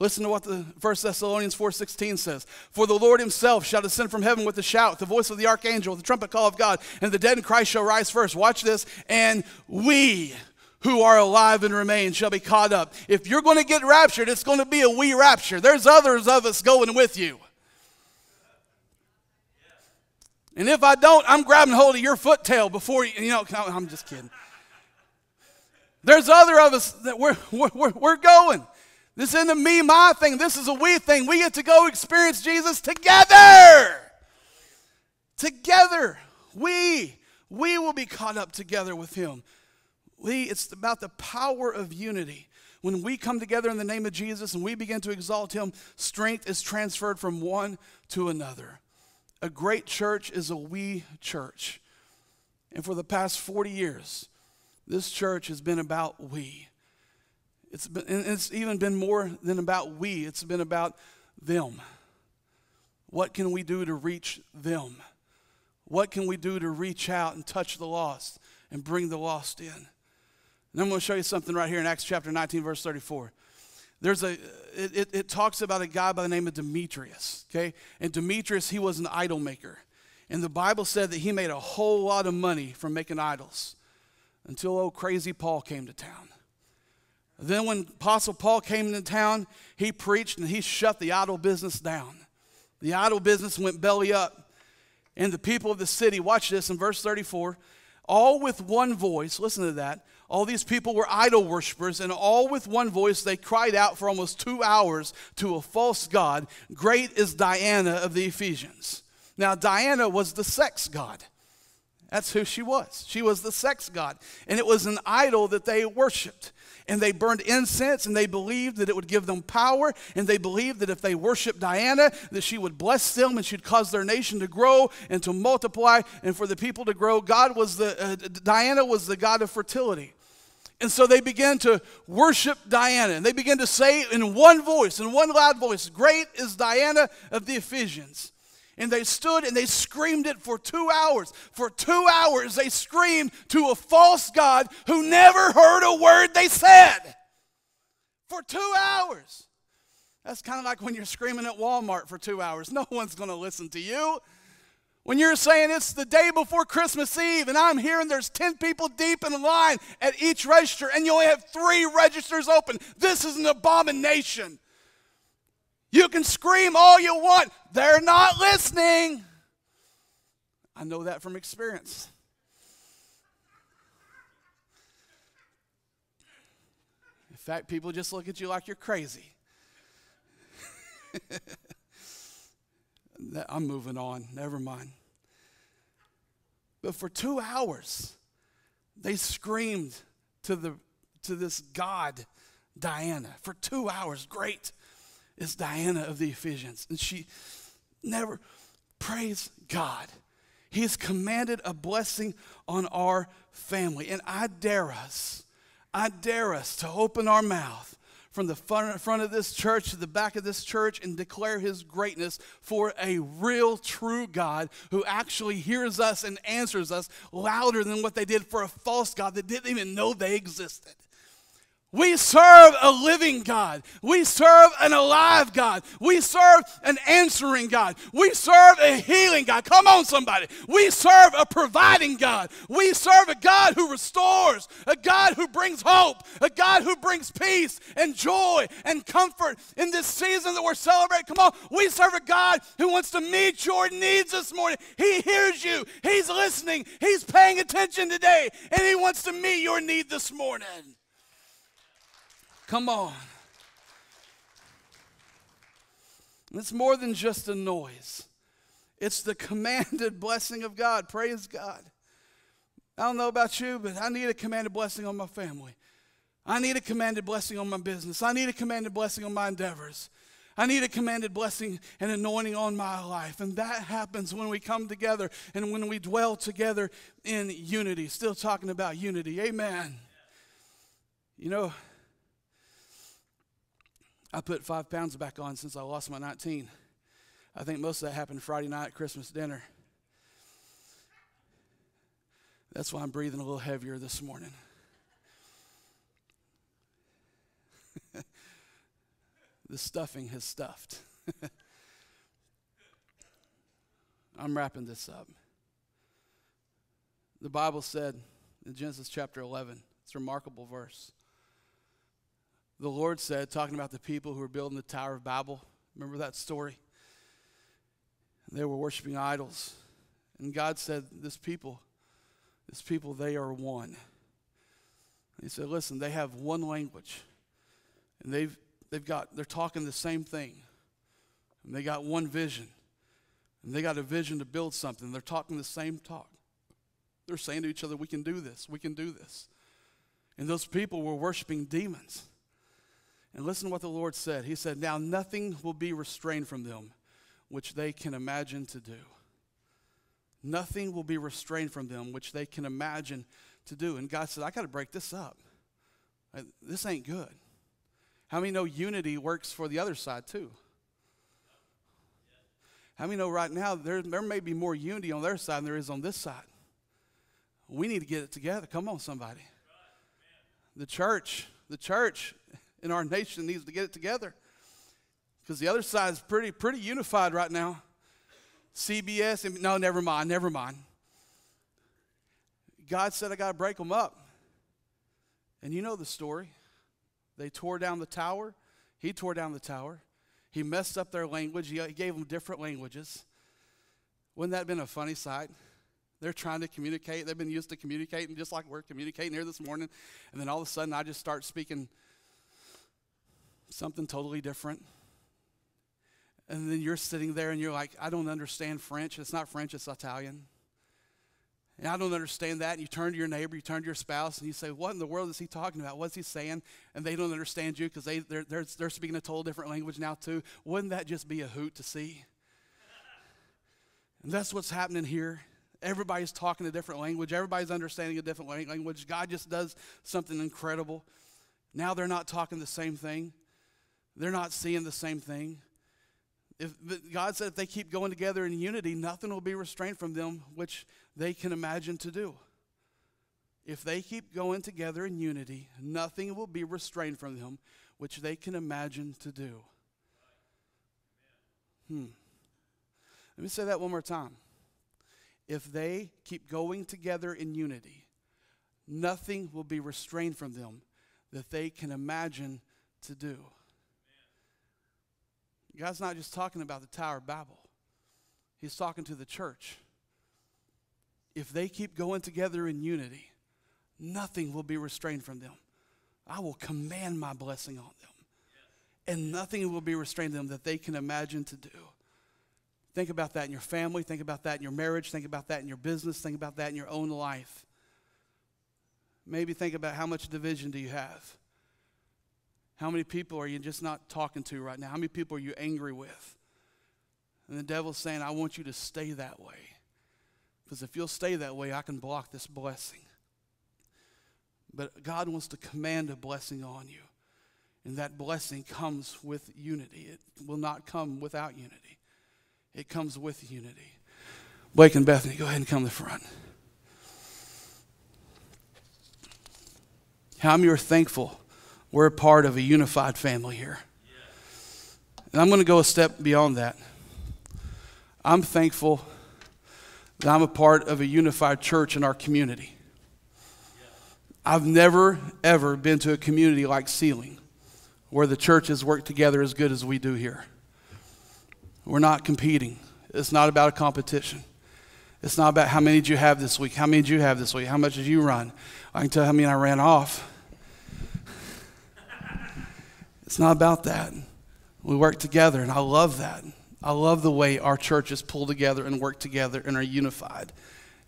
Listen to what the 1 Thessalonians 4:16 says. For the Lord himself shall descend from heaven with a shout, the voice of the archangel, the trumpet call of God, and the dead in Christ shall rise first. Watch this. And we who are alive and remain shall be caught up. If you're going to get raptured, it's going to be a we rapture. There's others of us going with you. And if I don't, I'm grabbing hold of your foot tail before you, you know, I'm just kidding. There's other of us that we're, we're, we're going. This isn't a me, my thing. This is a we thing. We get to go experience Jesus together. Together. We, we will be caught up together with him. We, it's about the power of unity. When we come together in the name of Jesus and we begin to exalt him, strength is transferred from one to another. A great church is a we church. And for the past 40 years, this church has been about we. It's, been, it's even been more than about we, it's been about them. What can we do to reach them? What can we do to reach out and touch the lost and bring the lost in? And I'm going to show you something right here in Acts chapter 19, verse 34 there's a it, it, talks about a guy by the name of demetrius okay and demetrius he was an idol maker and the bible said that he made a whole lot of money from making idols until old crazy paul came to town Then, when Apostle Paul came into town, he preached and he shut the idol business down. The idol business went belly up. And the people of the city, watch this in verse 34, all with one voice, listen to that. All these people were idol worshippers, and all with one voice they cried out for almost two hours to a false god Great is Diana of the Ephesians. Now, Diana was the sex god. That's who she was. She was the sex god. And it was an idol that they worshiped. And they burned incense and they believed that it would give them power. And they believed that if they worshiped Diana, that she would bless them and she'd cause their nation to grow and to multiply and for the people to grow. God was the, uh, Diana was the god of fertility. And so they began to worship Diana. And they began to say in one voice, in one loud voice, Great is Diana of the Ephesians. And they stood and they screamed it for two hours. For two hours, they screamed to a false God who never heard a word they said. For two hours. That's kind of like when you're screaming at Walmart for two hours. No one's going to listen to you. When you're saying it's the day before Christmas Eve and I'm hearing there's 10 people deep in line at each register and you only have three registers open, this is an abomination. You can scream all you want, they're not listening. I know that from experience. In fact, people just look at you like you're crazy. I'm moving on, never mind. But for two hours, they screamed to, the, to this God, Diana. For two hours, great is Diana of the Ephesians. And she never, praise God. He has commanded a blessing on our family. And I dare us, I dare us to open our mouth from the front of this church to the back of this church and declare his greatness for a real, true God who actually hears us and answers us louder than what they did for a false God that didn't even know they existed. We serve a living God. We serve an alive God. We serve an answering God. We serve a healing God. Come on, somebody. We serve a providing God. We serve a God who restores, a God who brings hope, a God who brings peace and joy and comfort in this season that we're celebrating. Come on. We serve a God who wants to meet your needs this morning. He hears you, He's listening, He's paying attention today, and He wants to meet your need this morning. Come on. It's more than just a noise. It's the commanded blessing of God. Praise God. I don't know about you, but I need a commanded blessing on my family. I need a commanded blessing on my business. I need a commanded blessing on my endeavors. I need a commanded blessing and anointing on my life. And that happens when we come together and when we dwell together in unity. Still talking about unity. Amen. You know, I put five pounds back on since I lost my 19. I think most of that happened Friday night at Christmas dinner. That's why I'm breathing a little heavier this morning. the stuffing has stuffed. I'm wrapping this up. The Bible said in Genesis chapter 11, it's a remarkable verse the Lord said, talking about the people who were building the Tower of Babel. Remember that story? They were worshiping idols. And God said, This people, this people, they are one. he said, Listen, they have one language. And they've, they've got, they're talking the same thing. And they got one vision. And they got a vision to build something. They're talking the same talk. They're saying to each other, We can do this. We can do this. And those people were worshiping demons. And listen to what the Lord said. He said, Now nothing will be restrained from them which they can imagine to do. Nothing will be restrained from them which they can imagine to do. And God said, I got to break this up. This ain't good. How many know unity works for the other side too? How many know right now there, there may be more unity on their side than there is on this side? We need to get it together. Come on, somebody. The church, the church in our nation needs to get it together because the other side is pretty pretty unified right now. CBS, no, never mind, never mind. God said I got to break them up. And you know the story. They tore down the tower. He tore down the tower. He messed up their language. He uh, gave them different languages. Wouldn't that have been a funny sight? They're trying to communicate. They've been used to communicating just like we're communicating here this morning. And then all of a sudden, I just start speaking something totally different. And then you're sitting there and you're like, I don't understand French. It's not French, it's Italian. And I don't understand that. And you turn to your neighbor, you turn to your spouse, and you say, What in the world is he talking about? What's he saying? And they don't understand you because they, they're, they're, they're speaking a total different language now, too. Wouldn't that just be a hoot to see? And that's what's happening here. Everybody's talking a different language, everybody's understanding a different language. God just does something incredible. Now they're not talking the same thing, they're not seeing the same thing. If God said if they keep going together in unity, nothing will be restrained from them which they can imagine to do. If they keep going together in unity, nothing will be restrained from them which they can imagine to do. Hmm. Let me say that one more time. If they keep going together in unity, nothing will be restrained from them that they can imagine to do. God's not just talking about the Tower of Babel, He's talking to the church. If they keep going together in unity, nothing will be restrained from them. I will command my blessing on them, and nothing will be restrained them that they can imagine to do. Think about that in your family, think about that in your marriage, think about that in your business, think about that in your own life. Maybe think about how much division do you have? How many people are you just not talking to right now? How many people are you angry with? And the devil's saying, I want you to stay that way. Because if you'll stay that way, I can block this blessing. But God wants to command a blessing on you. And that blessing comes with unity. It will not come without unity, it comes with unity. Blake and Bethany, go ahead and come to the front. How many are thankful we're a part of a unified family here. And I'm going to go a step beyond that. I'm thankful that I'm a part of a unified church in our community. I've never, ever been to a community like Seiling where the churches work together as good as we do here. We're not competing, it's not about a competition. It's not about how many did you have this week, how many did you have this week, how much did you run. I can tell how many I ran off. It's not about that. We work together, and I love that. I love the way our churches pull together and work together and are unified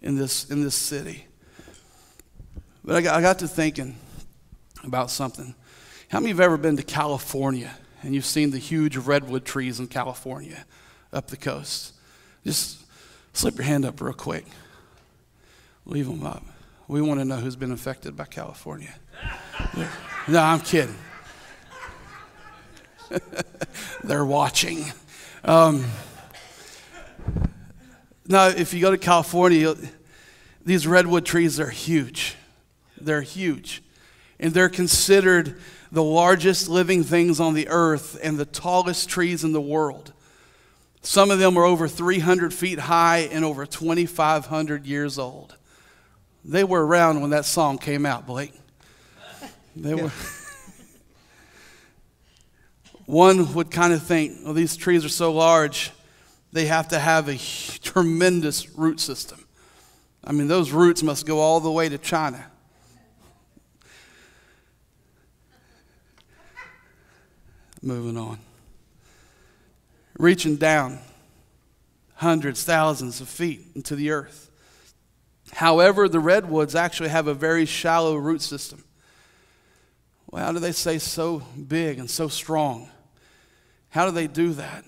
in this, in this city. But I got, I got to thinking about something. How many of you have ever been to California and you've seen the huge redwood trees in California up the coast? Just slip your hand up real quick. Leave them up. We want to know who's been affected by California. no, I'm kidding. They're watching. Um, now, if you go to California, these redwood trees are huge. They're huge. And they're considered the largest living things on the earth and the tallest trees in the world. Some of them are over 300 feet high and over 2,500 years old. They were around when that song came out, Blake. They were. One would kind of think, well, these trees are so large, they have to have a tremendous root system. I mean, those roots must go all the way to China. Moving on. Reaching down hundreds, thousands of feet into the earth. However, the redwoods actually have a very shallow root system. Well, how do they say so big and so strong? How do they do that?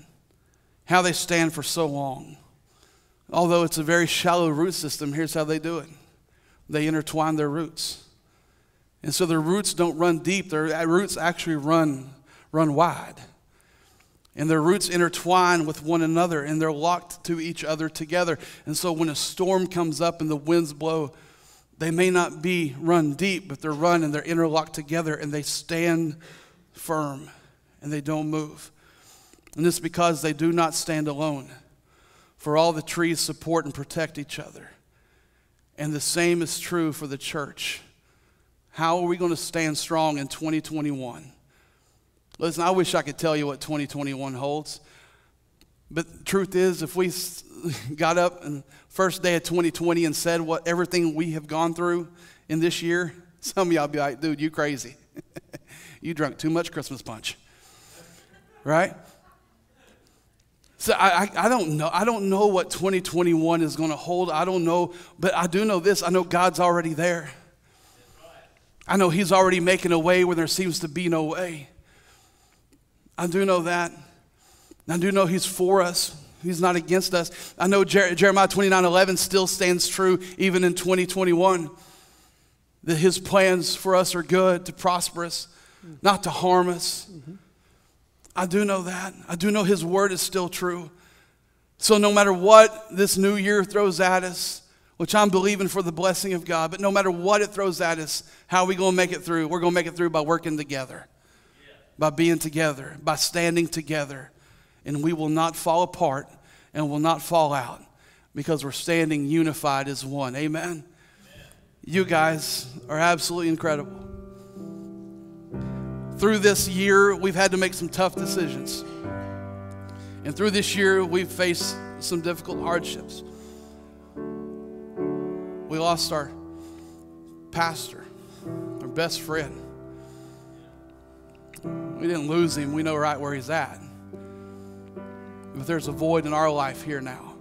How they stand for so long? Although it's a very shallow root system, here's how they do it they intertwine their roots. And so their roots don't run deep, their roots actually run, run wide. And their roots intertwine with one another and they're locked to each other together. And so when a storm comes up and the winds blow, they may not be run deep, but they're run and they're interlocked together and they stand firm and they don't move. And is because they do not stand alone, for all the trees support and protect each other. And the same is true for the church. How are we going to stand strong in 2021? Listen, I wish I could tell you what 2021 holds. But the truth is, if we got up and first day of 2020 and said what everything we have gone through in this year, some of y'all be like, dude, you crazy. you drunk too much Christmas punch. Right? So I, I, don't know. I don't know what 2021 is going to hold. I don't know, but I do know this. I know God's already there. I know He's already making a way where there seems to be no way. I do know that. I do know He's for us. He's not against us. I know Jer- Jeremiah 29 11 still stands true even in 2021. That His plans for us are good, to prosper us, not to harm us. Mm-hmm. I do know that. I do know His word is still true. So, no matter what this new year throws at us, which I'm believing for the blessing of God, but no matter what it throws at us, how are we going to make it through? We're going to make it through by working together, by being together, by standing together. And we will not fall apart and will not fall out because we're standing unified as one. Amen. Amen. You guys are absolutely incredible through this year, we've had to make some tough decisions. And through this year, we've faced some difficult hardships. We lost our pastor, our best friend. We didn't lose him, we know right where he's at. But there's a void in our life here now.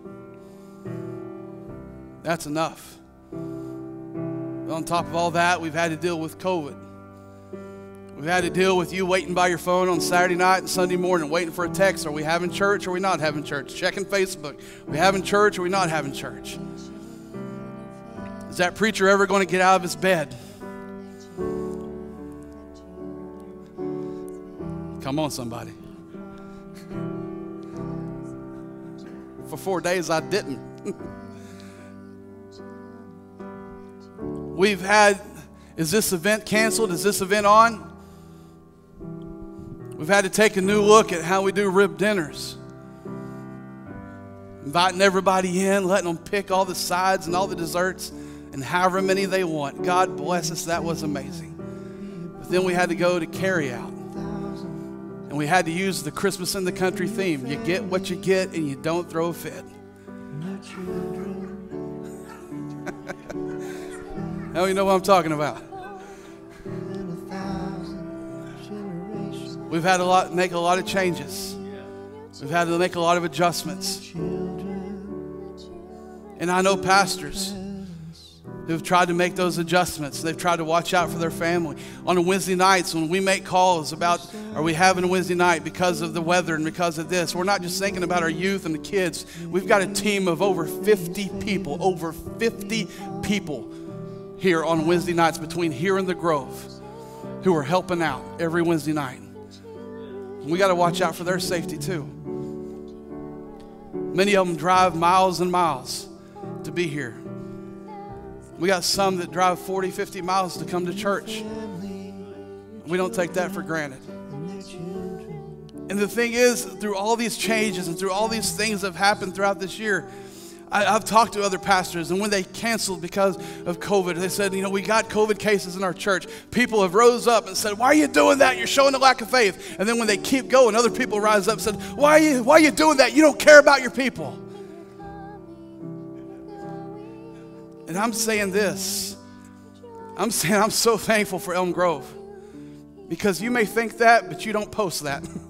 That's enough. On top of all that, we've had to deal with COVID. We've had to deal with you waiting by your phone on Saturday night and Sunday morning, waiting for a text. Are we having church or are we not having church? Checking Facebook. Are we having church or are we not having church? Is that preacher ever going to get out of his bed? Come on, somebody. For four days, I didn't. We've had, is this event canceled? Is this event on? We've had to take a new look at how we do rib dinners. Inviting everybody in, letting them pick all the sides and all the desserts and however many they want. God bless us, that was amazing. But then we had to go to carry out. And we had to use the Christmas in the country theme. You get what you get and you don't throw a fit. How you know what I'm talking about? We've had to lot, make a lot of changes. We've had to make a lot of adjustments. And I know pastors who've tried to make those adjustments. They've tried to watch out for their family. On Wednesday nights, when we make calls about are we having a Wednesday night because of the weather and because of this, we're not just thinking about our youth and the kids. We've got a team of over 50 people, over 50 people here on Wednesday nights between here and the Grove who are helping out every Wednesday night. We got to watch out for their safety too. Many of them drive miles and miles to be here. We got some that drive 40, 50 miles to come to church. We don't take that for granted. And the thing is, through all these changes and through all these things that have happened throughout this year, I, have talked to other pastors, and when they canceled because of COVID, they said, you know, we got COVID cases in our church. People have rose up and said, why are you doing that? You're showing a lack of faith. And then when they keep going, other people rise up and said, why are you, why are you doing that? You don't care about your people. And I'm saying this. I'm saying I'm so thankful for Elm Grove because you may think that, but you don't post that.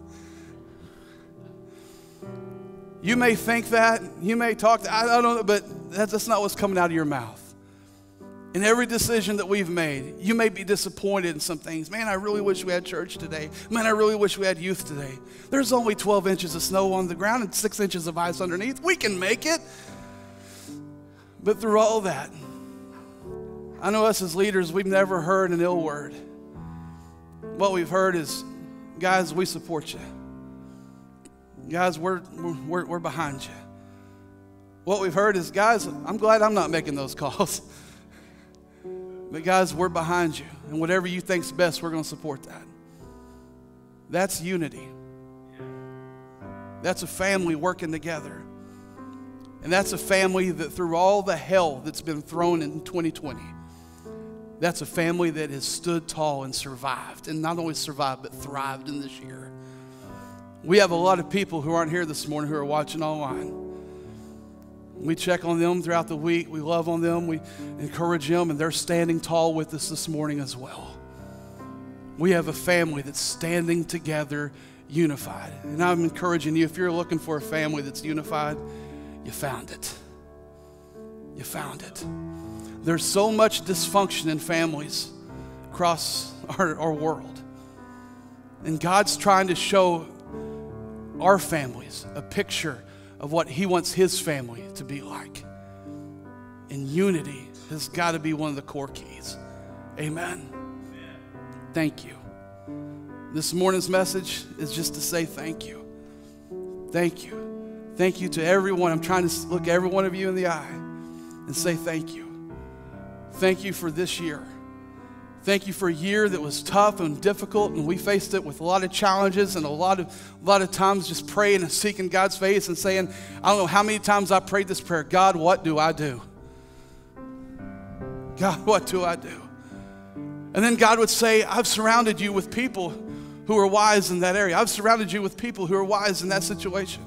You may think that, you may talk, that, I don't know, but that's, that's not what's coming out of your mouth. In every decision that we've made, you may be disappointed in some things. Man, I really wish we had church today. Man, I really wish we had youth today. There's only 12 inches of snow on the ground and six inches of ice underneath. We can make it. But through all that, I know us as leaders, we've never heard an ill word. What we've heard is, guys, we support you. Guys, we're, we're, we're behind you. What we've heard is, guys, I'm glad I'm not making those calls. but, guys, we're behind you. And whatever you think's best, we're going to support that. That's unity. That's a family working together. And that's a family that through all the hell that's been thrown in 2020, That's a family that has stood tall and survived, and not only survived, but thrived in this year. We have a lot of people who aren't here this morning who are watching online. We check on them throughout the week. We love on them. We encourage them, and they're standing tall with us this morning as well. We have a family that's standing together, unified. And I'm encouraging you if you're looking for a family that's unified, you found it. You found it. There's so much dysfunction in families across our, our world. And God's trying to show our families a picture of what He wants His family to be like. And unity has got to be one of the core keys. Amen. Thank you. This morning's message is just to say thank you. Thank you. Thank you to everyone. I'm trying to look every one of you in the eye and say thank you. Thank you for this year. Thank you for a year that was tough and difficult, and we faced it with a lot of challenges and a lot of, a lot of times just praying and seeking God's face and saying, I don't know how many times I prayed this prayer God, what do I do? God, what do I do? And then God would say, I've surrounded you with people who are wise in that area. I've surrounded you with people who are wise in that situation.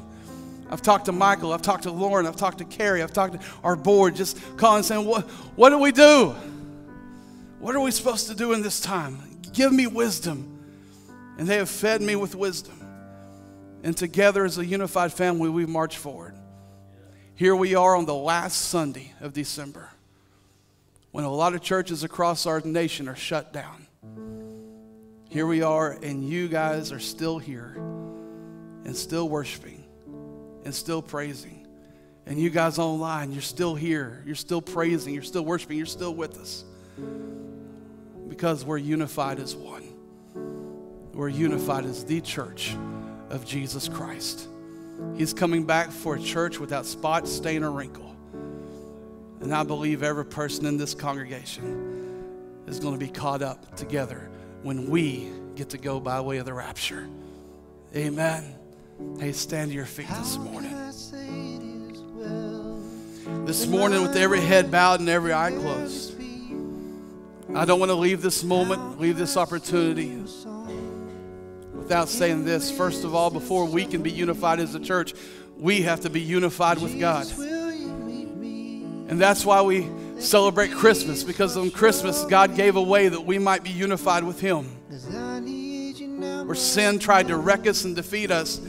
I've talked to Michael, I've talked to Lauren, I've talked to Carrie, I've talked to our board, just calling saying, What, what do we do? What are we supposed to do in this time? Give me wisdom. And they have fed me with wisdom. And together as a unified family, we've marched forward. Here we are on the last Sunday of December when a lot of churches across our nation are shut down. Here we are, and you guys are still here and still worshiping and still praising. And you guys online, you're still here. You're still praising. You're still worshiping. You're still with us because we're unified as one. We're unified as the church of Jesus Christ. He's coming back for a church without spot, stain, or wrinkle. And I believe every person in this congregation is going to be caught up together when we get to go by way of the rapture. Amen. Hey, stand to your feet this morning. This morning, with every head bowed and every eye closed. I don't want to leave this moment, leave this opportunity without saying this. First of all, before we can be unified as a church, we have to be unified with God. And that's why we celebrate Christmas, because on Christmas, God gave a way that we might be unified with Him. Where sin tried to wreck us and defeat us,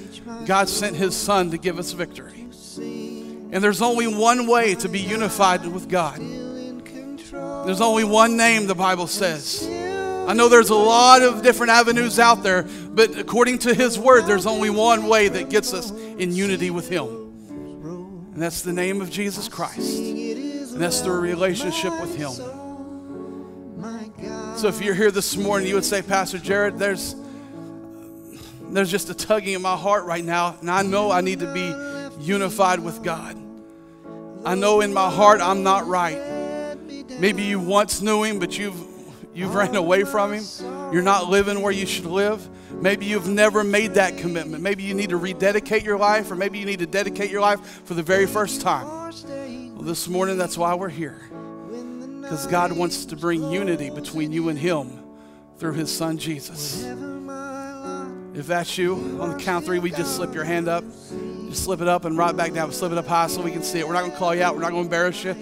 God sent His Son to give us victory. And there's only one way to be unified with God. There's only one name, the Bible says. I know there's a lot of different avenues out there, but according to His Word, there's only one way that gets us in unity with Him. And that's the name of Jesus Christ. And that's the relationship with Him. So if you're here this morning, you would say, Pastor Jarrod, there's there's just a tugging in my heart right now, and I know I need to be unified with God. I know in my heart I'm not right. Maybe you once knew him, but you've you've ran away from him. You're not living where you should live. Maybe you've never made that commitment. Maybe you need to rededicate your life, or maybe you need to dedicate your life for the very first time. Well, this morning, that's why we're here. Because God wants to bring unity between you and Him through His Son Jesus. If that's you, on the count three, we just slip your hand up. Just slip it up and right back down. Slip it up high so we can see it. We're not going to call you out. We're not going to embarrass you.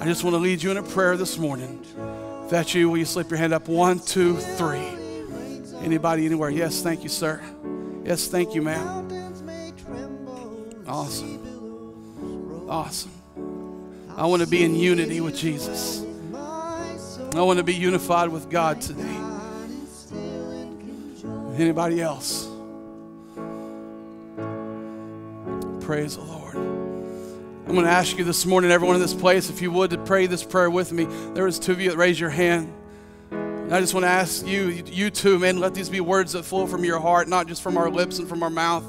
I just want to lead you in a prayer this morning. If that's you, will you slip your hand up? One, two, three. Anybody, anywhere? Yes, thank you, sir. Yes, thank you, ma'am. Awesome. Awesome. I want to be in unity with Jesus. I want to be unified with God today. Anybody else? Praise the Lord. I'm going to ask you this morning, everyone in this place, if you would, to pray this prayer with me. There was two of you that raised your hand. And I just want to ask you, you too, man, let these be words that flow from your heart, not just from our lips and from our mouth.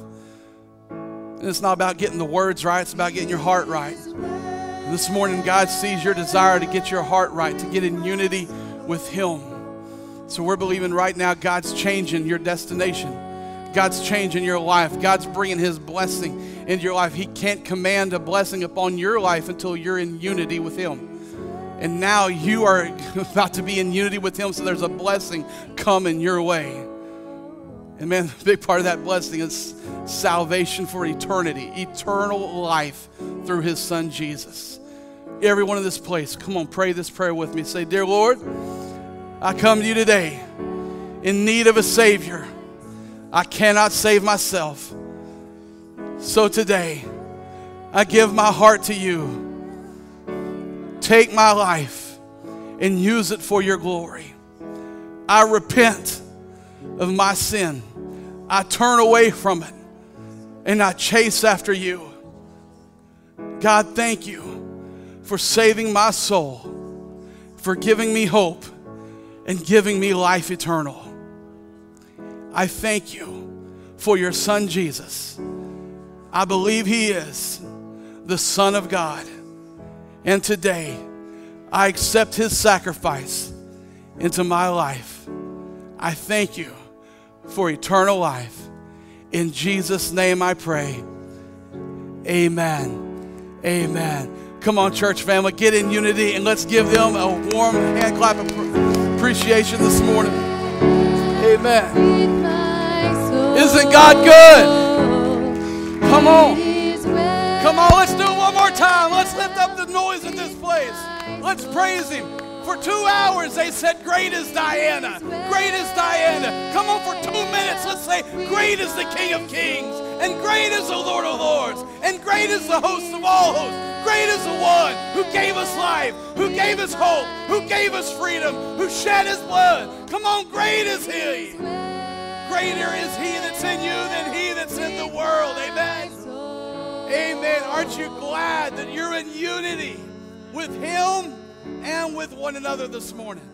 And it's not about getting the words right, it's about getting your heart right. And this morning, God sees your desire to get your heart right, to get in unity with Him. So we're believing right now God's changing your destination. God's changing your life. God's bringing His blessing into your life. He can't command a blessing upon your life until you're in unity with Him. And now you are about to be in unity with Him, so there's a blessing coming your way. And man, a big part of that blessing is salvation for eternity, eternal life through His Son Jesus. Everyone in this place, come on, pray this prayer with me. Say, Dear Lord, I come to you today in need of a Savior. I cannot save myself. So today, I give my heart to you. Take my life and use it for your glory. I repent of my sin. I turn away from it and I chase after you. God, thank you for saving my soul, for giving me hope, and giving me life eternal. I thank you for your son Jesus. I believe he is the Son of God. And today, I accept his sacrifice into my life. I thank you for eternal life. In Jesus' name I pray. Amen. Amen. Come on, church family, get in unity and let's give them a warm hand clap of appreciation this morning. Amen. Oh Isn't God good? Come on. Come on, let's do it one more time. Let's lift up the noise in this place. Let's praise Him. For two hours, they said, Great is Diana. Great is Diana. Come on, for two minutes, let's say, Great is the King of Kings. And great is the Lord of Lords. And great is the host of all hosts. Great is the one who gave us life, who gave us hope, who gave us freedom, who shed his blood. Come on, great is he. Greater is he that's in you than he that's in the world. Amen. Amen. Aren't you glad that you're in unity with him and with one another this morning?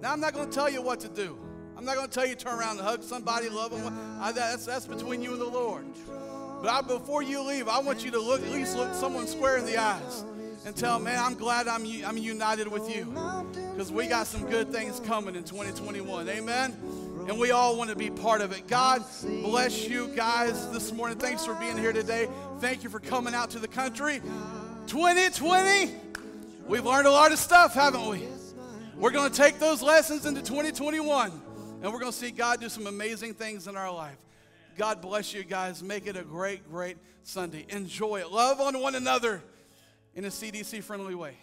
Now, I'm not going to tell you what to do. I'm not going to tell you turn around and hug somebody, love them. I, that's, that's between you and the Lord. But I, before you leave, I want you to look, at least look someone square in the eyes and tell man, I'm glad I'm, I'm united with you because we got some good things coming in 2021. Amen? And we all want to be part of it. God bless you guys this morning. Thanks for being here today. Thank you for coming out to the country. 2020, we've learned a lot of stuff, haven't we? We're going to take those lessons into 2021 and we're going to see God do some amazing things in our life. God bless you guys. Make it a great, great Sunday. Enjoy it. Love on one another in a CDC friendly way.